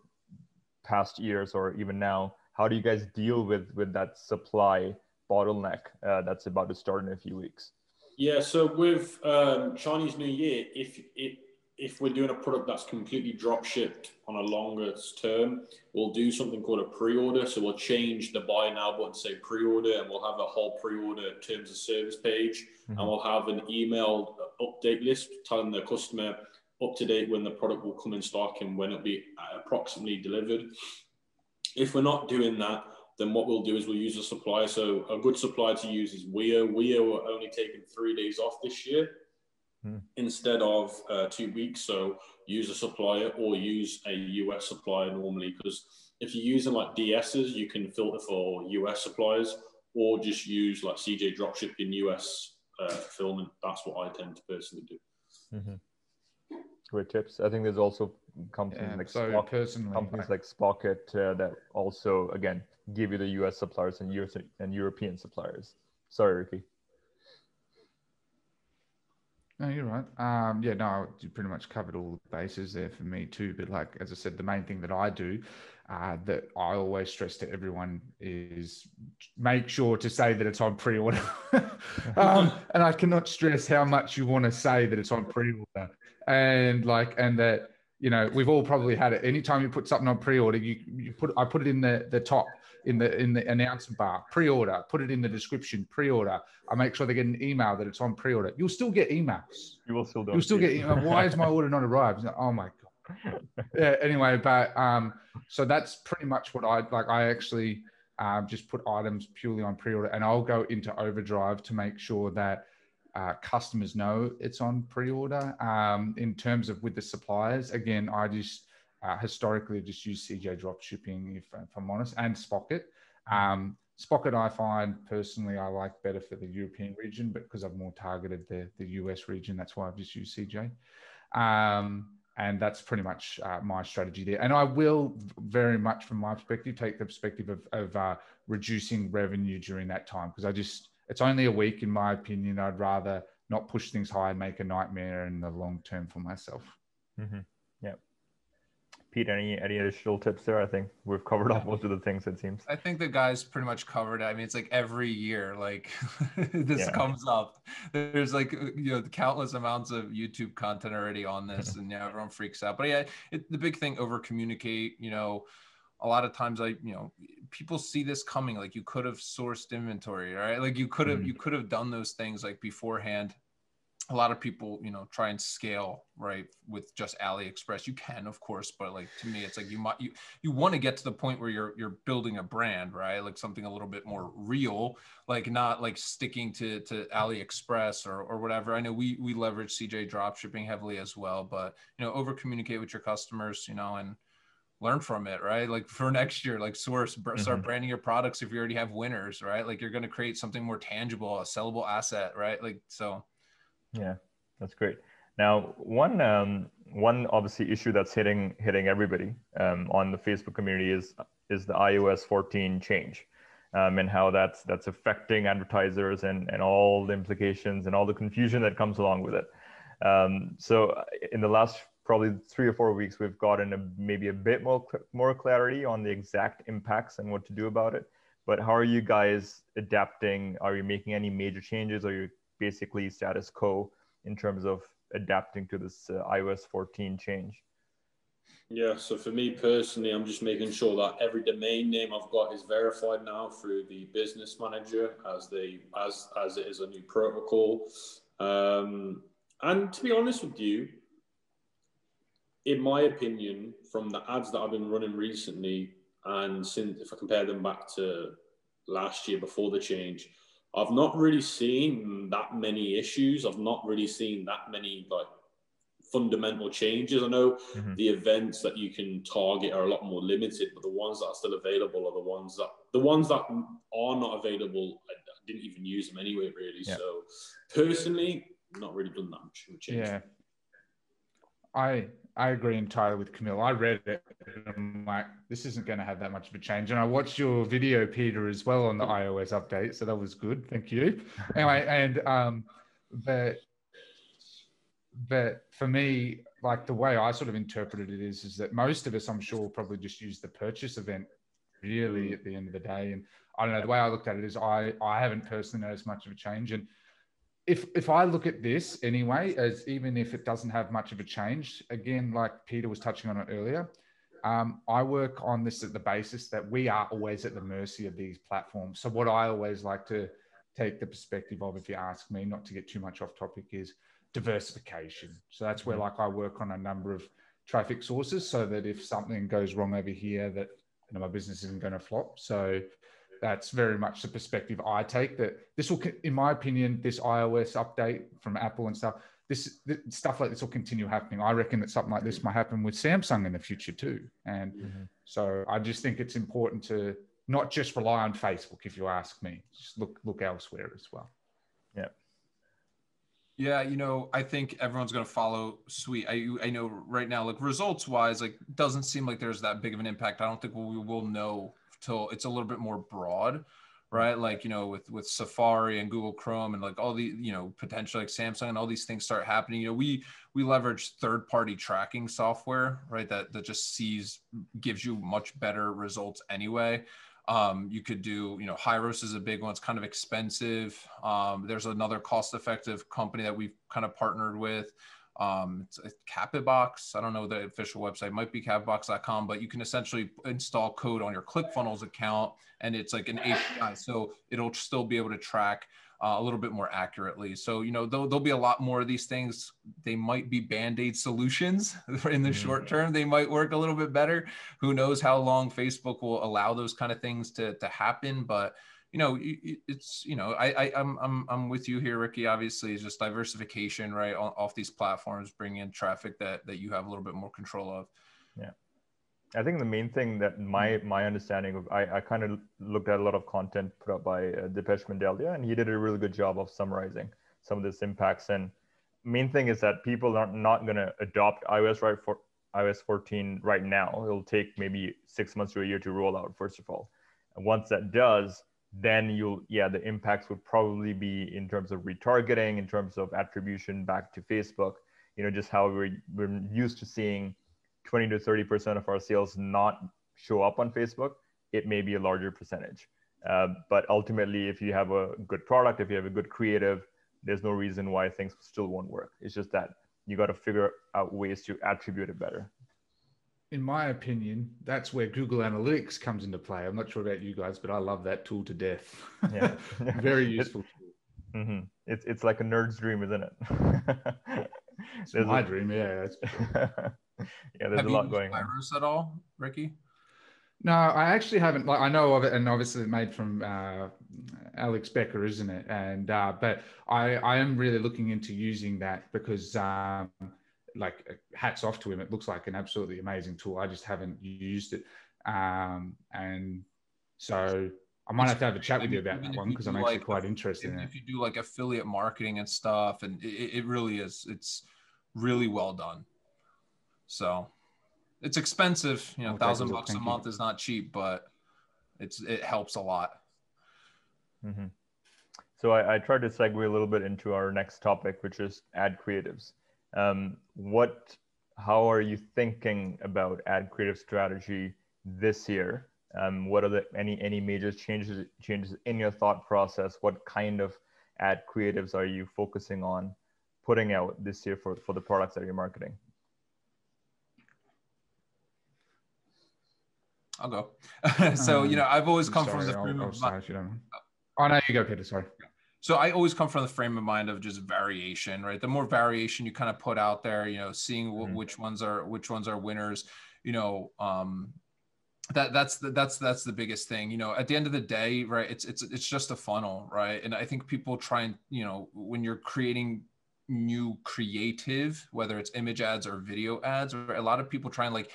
Speaker 1: past years or even now, how do you guys deal with with that supply bottleneck uh, that's about to start in a few weeks?
Speaker 3: Yeah, so with um, Chinese New Year, if it if we're doing a product that's completely drop shipped on a longer term, we'll do something called a pre-order. So we'll change the buy now button to say pre-order, and we'll have a whole pre-order terms of service page, mm-hmm. and we'll have an email update list telling the customer up to date when the product will come in stock and when it'll be approximately delivered. If we're not doing that, then what we'll do is we'll use a supplier. So a good supplier to use is Weo. Weo are only taking three days off this year hmm. instead of uh, two weeks. So use a supplier or use a US supplier normally because if you're using like DSers, you can filter for US suppliers or just use like CJ Dropshipping US uh, fulfillment. That's what I tend to personally do.
Speaker 1: Mm-hmm. Great tips. I think there's also companies yeah, like so Spock, personally, companies like Spocket uh, that also again give you the US suppliers and, Euro- and European suppliers. Sorry, Ricky.
Speaker 4: No, you're right. Um, yeah, no, you pretty much covered all the bases there for me too. But like as I said, the main thing that I do uh, that I always stress to everyone is make sure to say that it's on pre-order. um, and I cannot stress how much you want to say that it's on pre-order, and like and that you know we've all probably had it. Anytime you put something on pre-order, you you put I put it in the the top in the in the announcement bar, pre-order, put it in the description, pre-order. I make sure they get an email that it's on pre-order. You'll still get emails.
Speaker 1: You will still do.
Speaker 4: You'll still get email. Why is my order not arrived? Oh my god. yeah. Anyway, but um, so that's pretty much what I like. I actually um, just put items purely on pre-order, and I'll go into overdrive to make sure that. Uh, customers know it's on pre-order. Um, in terms of with the suppliers, again, I just uh, historically, just use CJ drop shipping, if, if I'm honest, and Spocket. Um, Spocket, I find personally, I like better for the European region, but because I've more targeted the, the US region, that's why I've just used CJ. Um, and that's pretty much uh, my strategy there. And I will very much, from my perspective, take the perspective of, of uh, reducing revenue during that time because I just, it's only a week, in my opinion. I'd rather not push things high and make a nightmare in the long term for myself.
Speaker 1: Mm-hmm. Pete, any any additional tips there? I think we've covered off most of the things. It seems.
Speaker 2: I think the guys pretty much covered it. I mean, it's like every year, like this yeah. comes up. There's like you know countless amounts of YouTube content already on this, and yeah, everyone freaks out. But yeah, it, the big thing over communicate. You know, a lot of times I, you know, people see this coming. Like you could have sourced inventory, right? Like you could have mm-hmm. you could have done those things like beforehand a lot of people, you know, try and scale right with just AliExpress. You can, of course, but like to me, it's like you might you you want to get to the point where you're you're building a brand, right? Like something a little bit more real, like not like sticking to to AliExpress or or whatever. I know we we leverage CJ dropshipping heavily as well, but you know, over communicate with your customers, you know, and learn from it, right? Like for next year, like source, start mm-hmm. branding your products if you already have winners, right? Like you're going to create something more tangible, a sellable asset, right? Like so
Speaker 1: yeah, that's great. Now, one um, one obviously issue that's hitting hitting everybody um, on the Facebook community is is the iOS 14 change, um, and how that's that's affecting advertisers and and all the implications and all the confusion that comes along with it. Um, so, uh, in the last probably three or four weeks, we've gotten a, maybe a bit more more clarity on the exact impacts and what to do about it. But how are you guys adapting? Are you making any major changes? Are you basically status quo in terms of adapting to this uh, iOS 14 change?
Speaker 3: Yeah, so for me personally, I'm just making sure that every domain name I've got is verified now through the business manager as they as as it is a new protocol. Um, and to be honest with you, in my opinion, from the ads that I've been running recently, and since if I compare them back to last year before the change, I've not really seen that many issues. I've not really seen that many like fundamental changes. I know mm-hmm. the events that you can target are a lot more limited, but the ones that are still available are the ones that the ones that are not available. I, I didn't even use them anyway, really. Yeah. So personally, not really done that much change.
Speaker 4: Yeah, I I agree entirely with Kamil. I read it and I'm like, this isn't going to have that much of a change. And I watched your video, Peter, as well on the iOS update. So that was good. Thank you. Anyway, and um, but but for me, like the way I sort of interpreted it is, is that most of us, I'm sure, probably just use the purchase event really at the end of the day. And I don't know, the way I looked at it is I I haven't personally noticed much of a change. And if if I look at this anyway, as even if it doesn't have much of a change, again, like Peter was touching on it earlier, um, I work on this at the basis that we are always at the mercy of these platforms. So what I always like to take the perspective of, if you ask me, not to get too much off topic, is diversification. So that's where mm-hmm. like I work on a number of traffic sources, so that if something goes wrong over here, that you know, my business isn't going to flop. So that's very much the perspective I take. That this will, in my opinion, this iOS update from Apple and stuff, this, this stuff like this will continue happening. I reckon that something like this might happen with Samsung in the future too. And mm-hmm. so I just think it's important to not just rely on Facebook, if you ask me. Just look look elsewhere as well.
Speaker 1: Yeah.
Speaker 2: Yeah, you know, I think everyone's going to follow Sweet. I I know right now, like results wise, like doesn't seem like there's that big of an impact. I don't think we will know till it's a little bit more broad right? Like you know with with safari and google chrome and like all the you know potentially like samsung and all these things start happening. You know we we leverage third party tracking software right that that just sees gives you much better results anyway. Um, you could do you know hyros is a big one. It's kind of expensive. Um, there's another cost effective company that we've kind of partnered with um, it's a Capitbox. I don't know the official website. It might be capitbox.com, but you can essentially install code on your ClickFunnels account, and it's like an API, so it'll still be able to track uh, a little bit more accurately. So you know there'll, there'll be a lot more of these things. They might be band-aid solutions in the mm-hmm. short term. They might work a little bit better. Who knows how long Facebook will allow those kind of things to to happen, but you know, it's you know, I, I I'm I'm I'm with you here, Ricky. Obviously, it's just diversification, right, off these platforms, bring in traffic that that you have a little bit more control of.
Speaker 1: Yeah, I think the main thing that my my understanding of I I kind of looked at a lot of content put up by uh, Depesh and he did a really good job of summarizing some of this impacts. And main thing is that people are not going to adopt iOS right for iOS 14 right now. It'll take maybe six months to a year to roll out. First of all, and once that does then you'll yeah the impacts would probably be in terms of retargeting in terms of attribution back to facebook. You know just how we're, we're used to seeing 20 to 30 percent of our sales not show up on facebook it may be a larger percentage. Uh, but ultimately if you have a good product if you have a good creative there's no reason why things still won't work. It's just that you got to figure out ways to attribute it better
Speaker 4: in my opinion, that's where Google Analytics comes into play. I'm not sure about you guys, but I love that tool to death. Yeah, very useful.
Speaker 1: It, mm-hmm. It's it's like a nerd's dream, isn't it?
Speaker 4: it's my a, dream, yeah.
Speaker 1: yeah, there's Have a lot going Have on.
Speaker 2: at all, Ricky?
Speaker 4: No, I actually haven't. Like I know of it, and obviously made from uh, Alex Becker, isn't it? And uh, but I I am really looking into using that because um, like uh, hats off to him. It looks like an absolutely amazing tool. I just haven't used it, um, and so I might have to have a chat with you about that one because I'm actually like, quite interested in
Speaker 2: it. If you do like affiliate marketing and stuff, and it, it really is, it's really well done. So it's expensive, you know, thousand bucks a month is not cheap, but it's it helps a lot.
Speaker 1: Mm-hmm. So I, I tried to segue a little bit into our next topic, which is ad creatives. Um, what, how are you thinking about ad creative strategy this year? Um, what are the any any major changes changes in your thought process? What kind of ad creatives are you focusing on putting out this year for for the products that you're marketing?
Speaker 2: I'll go. so you know, I've always come sorry, from the frame of mind.
Speaker 4: Oh no, you go, Peter. Sorry
Speaker 2: so I always come from the frame of mind of just variation, right? The more variation you kind of put out there, you know, seeing mm-hmm. which ones are which ones are winners, you know, um, that that's the that's that's the biggest thing. You know, at the end of the day, right? It's it's it's just a funnel, right? And I think people try and you know when you're creating new creative, whether it's image ads or video ads, or a lot of people try and like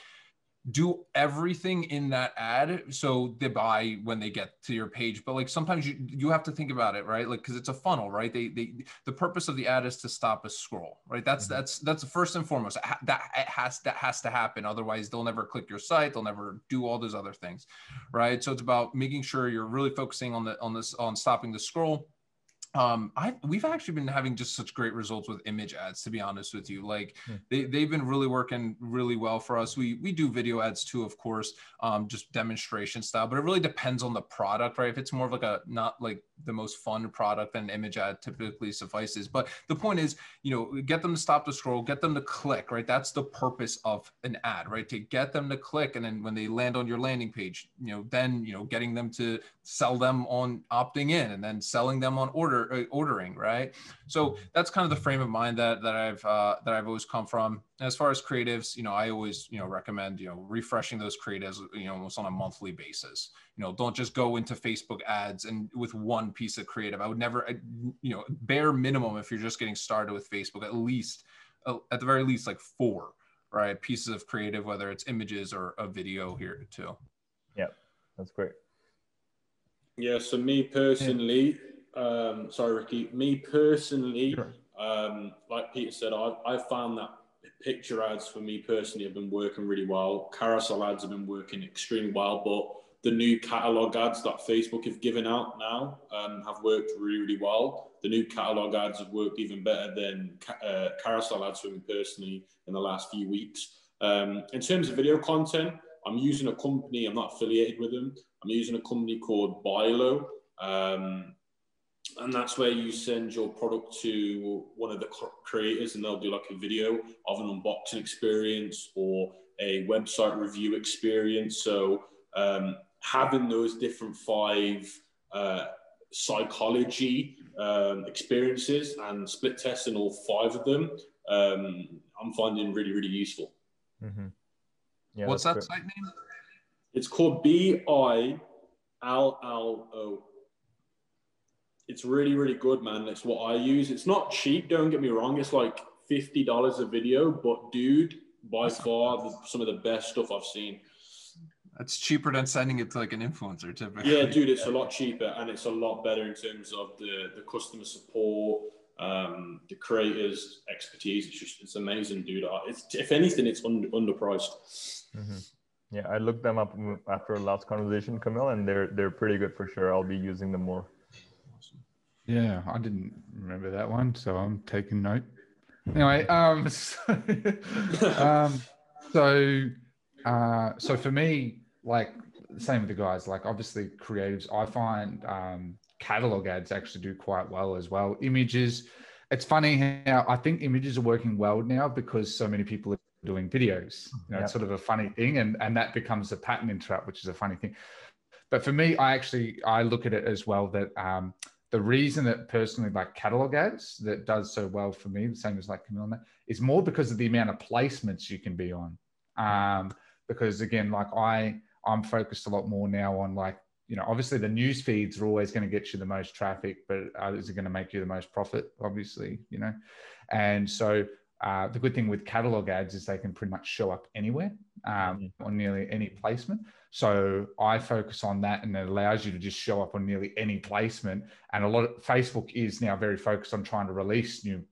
Speaker 2: do everything in that ad so they buy when they get to your page but like sometimes you you have to think about it right? Like because it's a funnel right? They they the purpose of the ad is to stop a scroll right? That's mm-hmm. that's that's first and foremost. That has that has to happen. Otherwise they'll never click your site. They'll never do all those other things right? So it's about making sure you're really focusing on the on this on stopping the scroll um i we've actually been having just such great results with image ads to be honest with you. Like hmm. they, they've been really working really well for us. We we do video ads too of course um just demonstration style but it really depends on the product right? If it's more of like a not like the most fun product then image ad typically suffices but the point is you know get them to stop the scroll get them to click right that's the purpose of an ad right to get them to click and then when they land on your landing page you know then you know getting them to sell them on opting in and then selling them on order uh, ordering, right? So that's kind of the frame of mind that that I've uh, that I've always come from. As far as creatives, you know, I always you know recommend you know refreshing those creatives, you know, almost on a monthly basis. You know, don't just go into Facebook ads and with one piece of creative. I would never, you know, bare minimum if you're just getting started with Facebook, at least uh, at the very least like four right pieces of creative, whether it's images or a video here too.
Speaker 1: Yeah, that's great.
Speaker 3: Yeah, so me personally, um, sorry, Ricky. Me personally, sure. um, like Peter said, I've, I've found that picture ads for me personally have been working really well. Carousel ads have been working extremely well, but the new catalog ads that Facebook have given out now um, have worked really, really well. The new catalog ads have worked even better than uh, carousel ads for me personally in the last few weeks. Um, in terms of video content, I'm using a company, I'm not affiliated with them. I'm using a company called Billo. Um, and that's where you send your product to one of the creators and they'll do like a video of an unboxing experience or a website review experience so um, having those different five uh, psychology um, experiences and split testing all five of them um, i'm finding really really useful
Speaker 2: mm-hmm. yeah, what's that great. site name
Speaker 3: it's called b-i-l-l-o it's really really good, man. It's what I use. It's not cheap. Don't get me wrong. It's like fifty dollars a video, but dude, by far the, some of the best stuff I've seen.
Speaker 2: That's cheaper than sending it to like an influencer, typically.
Speaker 3: Yeah, dude, it's a lot cheaper and it's a lot better in terms of the the customer support, um, the creators' expertise. It's just it's amazing, dude. It's if anything, it's un, underpriced.
Speaker 1: Mm-hmm. Yeah, I looked them up after our last conversation, Kamil, and they're they're pretty good for sure. I'll be using them more.
Speaker 4: Yeah, I didn't remember that one, so I'm taking note. Anyway, um, so, um, so, uh, so for me, like same with the guys, like obviously creatives, I find um, catalog ads actually do quite well as well. Images, it's funny how I think images are working well now because so many people are doing videos. You know, yeah. It's sort of a funny thing, and and that becomes a pattern interrupt, which is a funny thing. But for me, I actually I look at it as well that um, the reason that personally like catalog ads that does so well for me, the same as like Kamil, is more because of the amount of placements you can be on. Um, because again, like I I'm focused a lot more now on like you know, obviously the news feeds are always going to get you the most traffic, but is it going to make you the most profit? Obviously, you know, and so uh, the good thing with catalog ads is they can pretty much show up anywhere um, mm-hmm. on nearly any placement. So I focus on that, and it allows you to just show up on nearly any placement. And a lot of Facebook is now very focused on trying to release new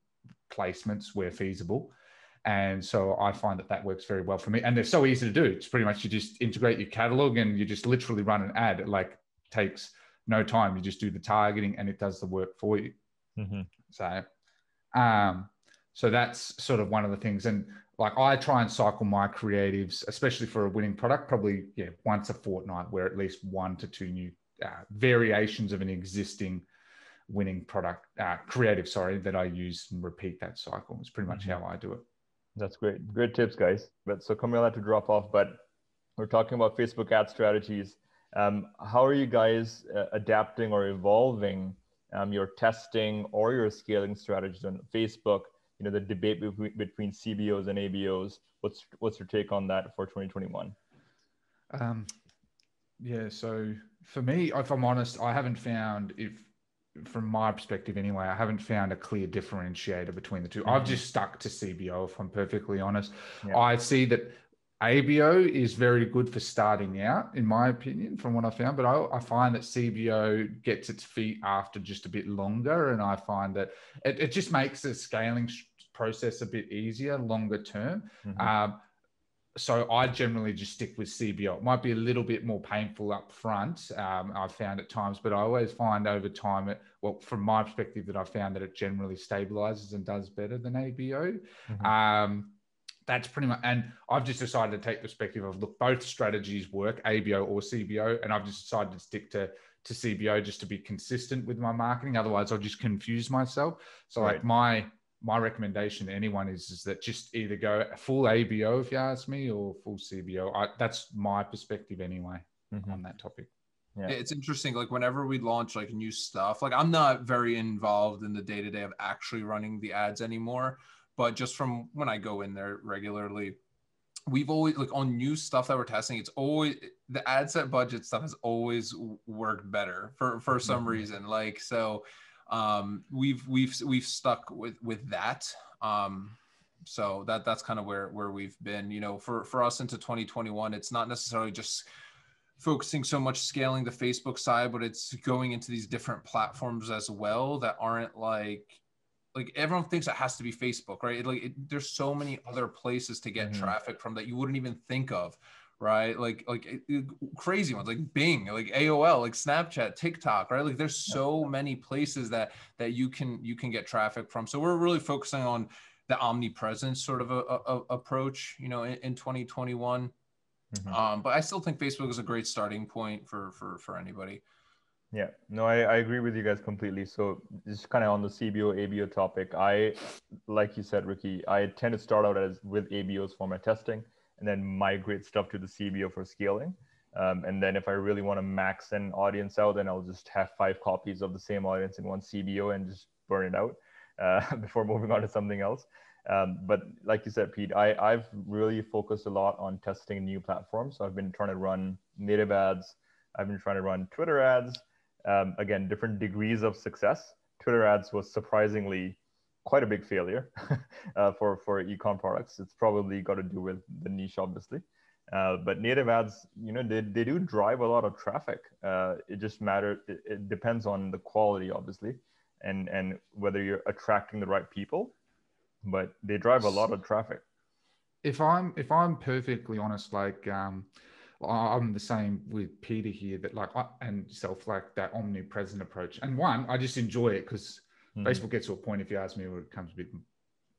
Speaker 4: placements where feasible. And so I find that that works very well for me. And they're so easy to do. It's pretty much you just integrate your catalog and you just literally run an ad. It like takes no time. You just do the targeting and it does the work for you. Mm-hmm. So, um, so that's sort of one of the things. And like I try and cycle my creatives, especially for a winning product, probably yeah once a fortnight, where at least one to two new uh, variations of an existing winning product uh, creative, sorry, that I use and repeat that cycle. It's pretty much mm-hmm. how I do it.
Speaker 1: That's great. Great tips, guys. But so Kamil had to drop off, but we're talking about Facebook ad strategies. Um, how are you guys uh, adapting or evolving um, your testing or your scaling strategies on Facebook? You know, the debate between, between CBOs and ABOs. What's what's your take on that for 2021? Um,
Speaker 4: yeah. So for me, if I'm honest, I haven't found if from my perspective anyway, I haven't found a clear differentiator between the 2 i mm-hmm. I've just stuck to CBO, if I'm perfectly honest. Yeah. I see that ABO is very good for starting out, in my opinion, from what I found. But I, I, find that CBO gets its feet after just a bit longer. And I find that it, it just makes the scaling process a bit easier longer term. Mm-hmm. Um, so I generally just stick with CBO. It might be a little bit more painful up front, um, I've found at times, but I always find over time, it, well, from my perspective, that I found that it generally stabilizes and does better than ABO. Mm-hmm. Um, that's pretty much, and I've just decided to take perspective of look, both strategies work, ABO or CBO, and I've just decided to stick to to CBO just to be consistent with my marketing. Otherwise, I'll just confuse myself. So, right. like my my recommendation to anyone is, is that just either go full ABO if you ask me or full CBO. I, that's my perspective anyway mm-hmm. on that topic.
Speaker 2: Yeah. It's interesting. Like whenever we launch like new stuff, like I'm not very involved in the day to day of actually running the ads anymore, but just from when I go in there regularly, we've always like on new stuff that we're testing. It's always the ad set budget stuff has always worked better for for some mm-hmm. reason. Like so, um, we've we've we've stuck with with that. Um, so that that's kind of where where we've been. You know, for for us into 2021, it's not necessarily just focusing so much scaling the Facebook side, but it's going into these different platforms as well that aren't like like everyone thinks it has to be Facebook, right? It, like it, there's so many other places to get mm-hmm. traffic from that you wouldn't even think of right? Like like crazy ones like Bing, like AOL, like Snapchat, TikTok, right? Like there's so many places that that you can you can get traffic from. So we're really focusing on the omnipresence sort of a, a, a approach, you know, in, in 2021. Mm-hmm. Um, but I still think Facebook is a great starting point for for for anybody.
Speaker 1: Yeah, no, I, I agree with you guys completely. So just kind of on the CBO ABO topic, I like you said, Ricky, I tend to start out as with ABOs for my testing and then migrate stuff to the CBO for scaling. Um, and then if I really want to max an audience out, then I'll just have five copies of the same audience in one CBO and just burn it out uh, before moving on to something else. Um, but like you said, Pete, I, I've really focused a lot on testing new platforms. So I've been trying to run native ads. I've been trying to run Twitter ads. Um, again, different degrees of success. Twitter ads was surprisingly quite a big failure uh, for for ecom products. It's probably got to do with the niche, obviously. Uh, but native ads, you know, they, they do drive a lot of traffic. Uh, it just matters. It, it, depends on the quality, obviously, and and whether you're attracting the right people. But they drive a lot of traffic.
Speaker 4: if I'm if I'm perfectly honest, like um, I'm the same with Peter here that like I, and self like that omnipresent approach. And one, I just enjoy it because mm. Facebook gets to a point if you ask me where it becomes a bit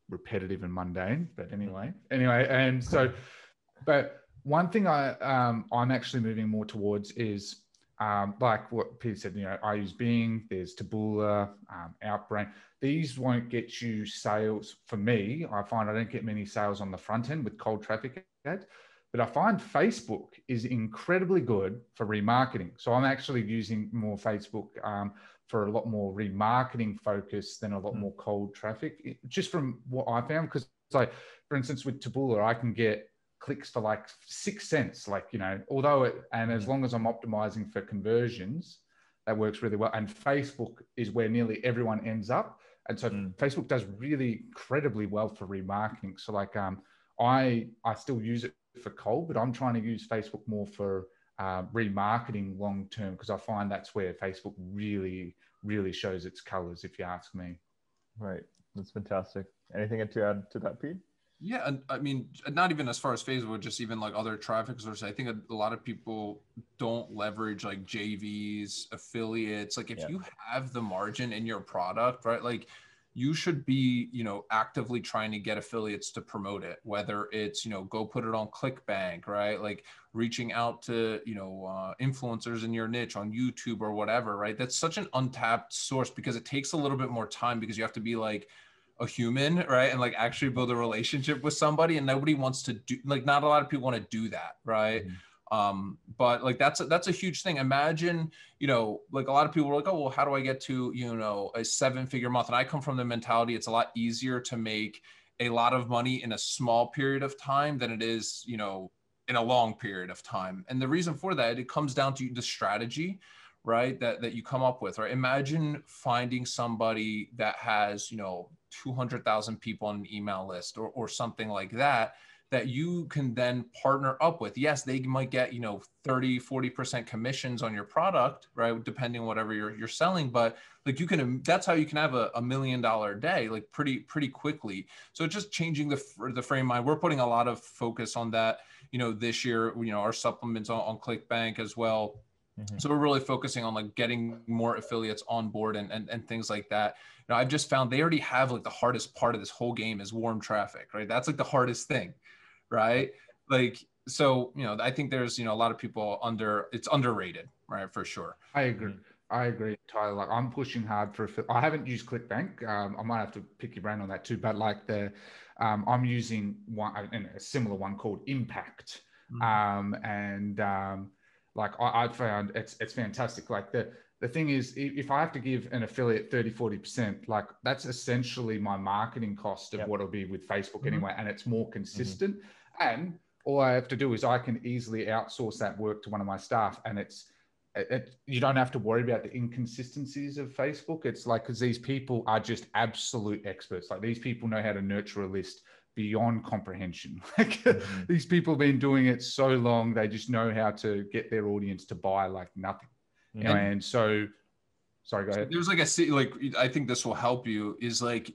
Speaker 4: repetitive and mundane. But anyway, anyway, and so, but one thing I um, I'm actually moving more towards is um, like what Peter said. You know, I use Bing. There's Taboola, um, Outbrain. These won't get you sales for me. I find I don't get many sales on the front end with cold traffic ads. But I find Facebook is incredibly good for remarketing. So I'm actually using more Facebook um, for a lot more remarketing focus than a lot mm. more cold traffic, just from what I found. Because like, for instance, with Taboola, I can get clicks for like six cents. Like, you know, although it, and as hmm. long as I'm optimizing for conversions, that works really well. And Facebook is where nearly everyone ends up. And so mm. Facebook does really incredibly well for remarketing. So like um, I I still use it for cold, but I'm trying to use Facebook more for uh, remarketing long term because I find that's where Facebook really really shows its colors. If you ask me.
Speaker 1: Right, that's fantastic. Anything to add to that, Pete?
Speaker 2: Yeah, and I mean, not even as far as Facebook, just even like other traffic sources. I think a, a lot of people don't leverage like JVs, affiliates. Like if yeah. you have the margin in your product, right? Like you should be, you know, actively trying to get affiliates to promote it. Whether it's, you know, go put it on ClickBank, right? Like reaching out to, you know, uh, influencers in your niche on YouTube or whatever, right? That's such an untapped source because it takes a little bit more time because you have to be like a human, right? And like actually build a relationship with somebody. And nobody wants to do like not a lot of people want to do that, right? Mm-hmm. Um, but like that's a, that's a huge thing. Imagine, you know, like a lot of people are like, oh well, how do I get to you know a seven figure month? And I come from the mentality it's a lot easier to make a lot of money in a small period of time than it is, you know, in a long period of time. And the reason for that, it comes down to the strategy right that that you come up with right imagine finding somebody that has you know 200,000 people on an email list or, or something like that that you can then partner up with. Yes, they might get, you know, 30, 40% commissions on your product, right? Depending on whatever you're, you're selling, but like you can, that's how you can have a, a million dollar day, like pretty, pretty quickly. So just changing the, the frame mind, we're putting a lot of focus on that, you know, this year, you know, our supplements on, on ClickBank as well. Mm-hmm. So we're really focusing on like getting more affiliates on board and, and, and things like that You know, I've just found they already have like the hardest part of this whole game is warm traffic, right? That's like the hardest thing, right? Like, so, you know, I think there's, you know, a lot of people under, it's underrated, right? For sure.
Speaker 4: I agree. I agree, Tyler. Like I'm pushing hard for. I haven't used ClickBank. Um, I might have to pick your brain on that too. But like the, um, I'm using one a similar one called Impact, mm-hmm. um, and um, like I, I found it's it's fantastic. Like the the thing is if i have to give an affiliate 30 40% like that's essentially my marketing cost of yep. what it'll be with facebook mm-hmm. anyway and it's more consistent mm-hmm. and all i have to do is i can easily outsource that work to one of my staff and it's it, it, you don't have to worry about the inconsistencies of facebook it's like because these people are just absolute experts like these people know how to nurture a list beyond comprehension. Like mm-hmm. these people have been doing it so long, they just know how to get their audience to buy like nothing. Mm-hmm. And so, sorry, go ahead.
Speaker 2: There's like a like I think this will help you is like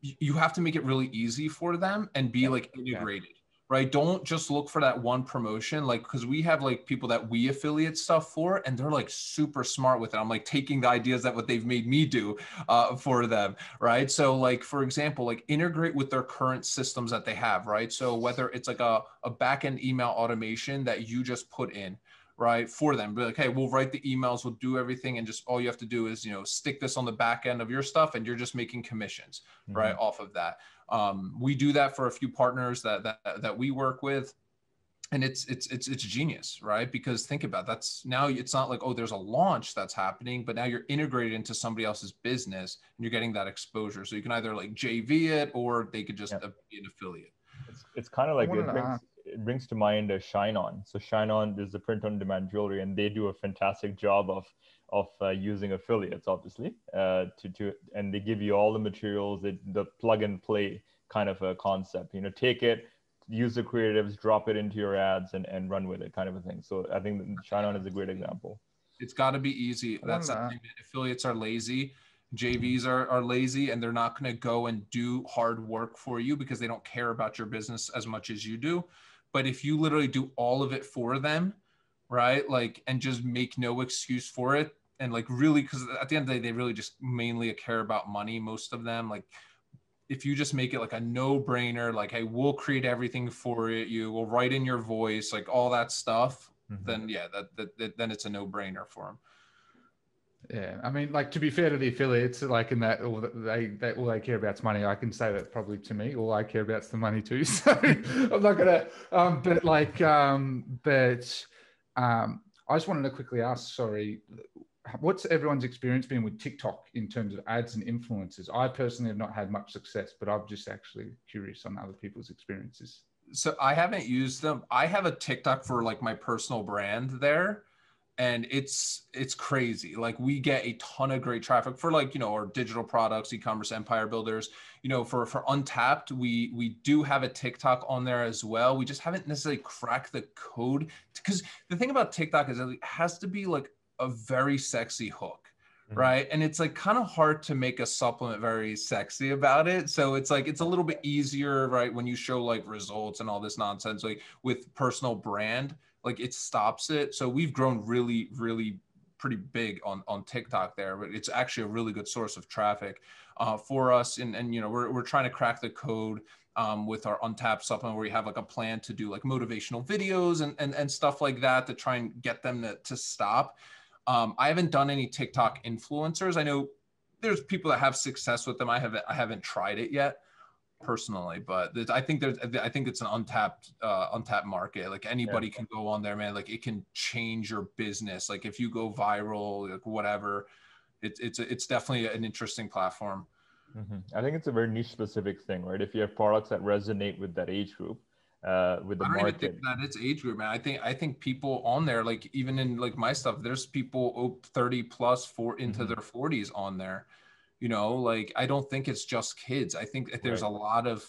Speaker 2: you have to make it really easy for them and be yeah. like integrated. Yeah. Right. Don't just look for that one promotion. Like, cause we have like people that we affiliate stuff for, and they're like super smart with it. I'm like taking the ideas that what they've made me do uh, for them. Right. So, like, for example, like integrate with their current systems that they have. Right. So, whether it's like a, a back end email automation that you just put in, right for them. Be like hey we'll write the emails we'll do everything and just all you have to do is you know stick this on the back end of your stuff and you're just making commissions mm-hmm. right off of that. Um, we do that for a few partners that, that that we work with and it's it's it's it's genius right? Because think about it, that's now it's not like oh there's a launch that's happening but now you're integrated into somebody else's business and you're getting that exposure. So you can either like jv it or they could just yep. be an affiliate.
Speaker 1: It's, it's kind of like it brings, it brings to mind a ShineOn. So ShineOn is the print on demand jewelry, and they do a fantastic job of of uh, using affiliates, obviously, uh, to to and they give you all the materials, the, the plug and play kind of a concept. You know, take it, use the creatives, drop it into your ads, and and run with it, kind of a thing. So I think ShineOn is a great example.
Speaker 2: It's got to be easy. That's affiliates are lazy JVs are, are lazy and they're not going to go and do hard work for you because they don't care about your business as much as you do. But if you literally do all of it for them, right? Like, and just make no excuse for it. And like, really, because at the end of the day, they really just mainly care about money, most of them. Like, if you just make it like a no brainer, like, hey, we'll create everything for you, we'll write in your voice, like all that stuff, mm-hmm. then yeah, that, that, that, then it's a no brainer for them.
Speaker 4: Yeah, I mean, like to be fair to the affiliates, like in that all they, they all they care about is money. I can say that probably to me, all I care about is the money too. So I'm not gonna. Um, but like, um, but um, I just wanted to quickly ask. Sorry, what's everyone's experience been with TikTok in terms of ads and influencers? I personally have not had much success, but I'm just actually curious on other people's experiences.
Speaker 2: So I haven't used them. I have a TikTok for like my personal brand there and it's it's crazy. Like we get a ton of great traffic for like you know our digital products e-commerce empire builders. You know for for untapped we we do have a tiktok on there as well. We just haven't necessarily cracked the code because the thing about tiktok is it has to be like a very sexy hook mm-hmm. right? And it's like kind of hard to make a supplement very sexy about it. So it's like it's a little bit easier right when you show like results and all this nonsense like with personal brand like it stops it. So we've grown really, really pretty big on on TikTok there, but it's actually a really good source of traffic uh, for us. And and you know we're we're trying to crack the code. Um, with our untapped supplement where we have like a plan to do like motivational videos and, and, and stuff like that to try and get them to, to stop. Um, I haven't done any TikTok influencers. I know there's people that have success with them. I haven't I haven't tried it yet personally, but I think there's I think it's an untapped uh, untapped market. Like anybody yeah. can go on there, man. Like it can change your business. Like if you go viral, like whatever, it's it's it's definitely an interesting platform.
Speaker 1: Mm-hmm. I think it's a very niche specific thing, right? If you have products that resonate with that age group, uh, with the I don't market.
Speaker 2: even think that it's age group, man. I think I think people on there, like even in like my stuff, there's people 30 plus for into mm-hmm. their 40s on there you know like i don't think it's just kids. I think that there's a lot of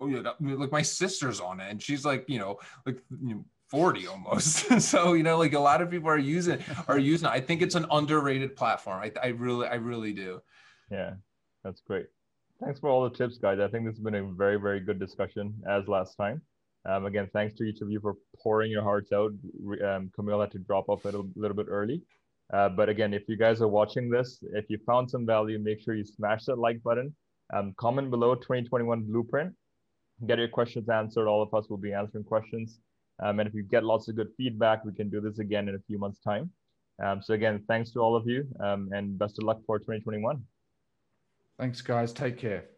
Speaker 2: oh, like my sister's on it and she's like you know like you know, 40 almost. So you know like a lot of people are using are using i think it's an underrated platform. I, I really i really do.
Speaker 1: Yeah that's great. Thanks for all the tips guys. I think this has been a very very good discussion as last time. Um, again thanks to each of you for pouring your hearts out. Um, Kamil had to drop off a little, little bit early uh, but again, if you guys are watching this, if you found some value, make sure you smash that like button. Um, comment below 2021 blueprint. Get your questions answered. All of us will be answering questions. Um, and if you get lots of good feedback, we can do this again in a few months' time. Um, so again, thanks to all of you um, and best of luck for 2021.
Speaker 4: Thanks, guys. Take care.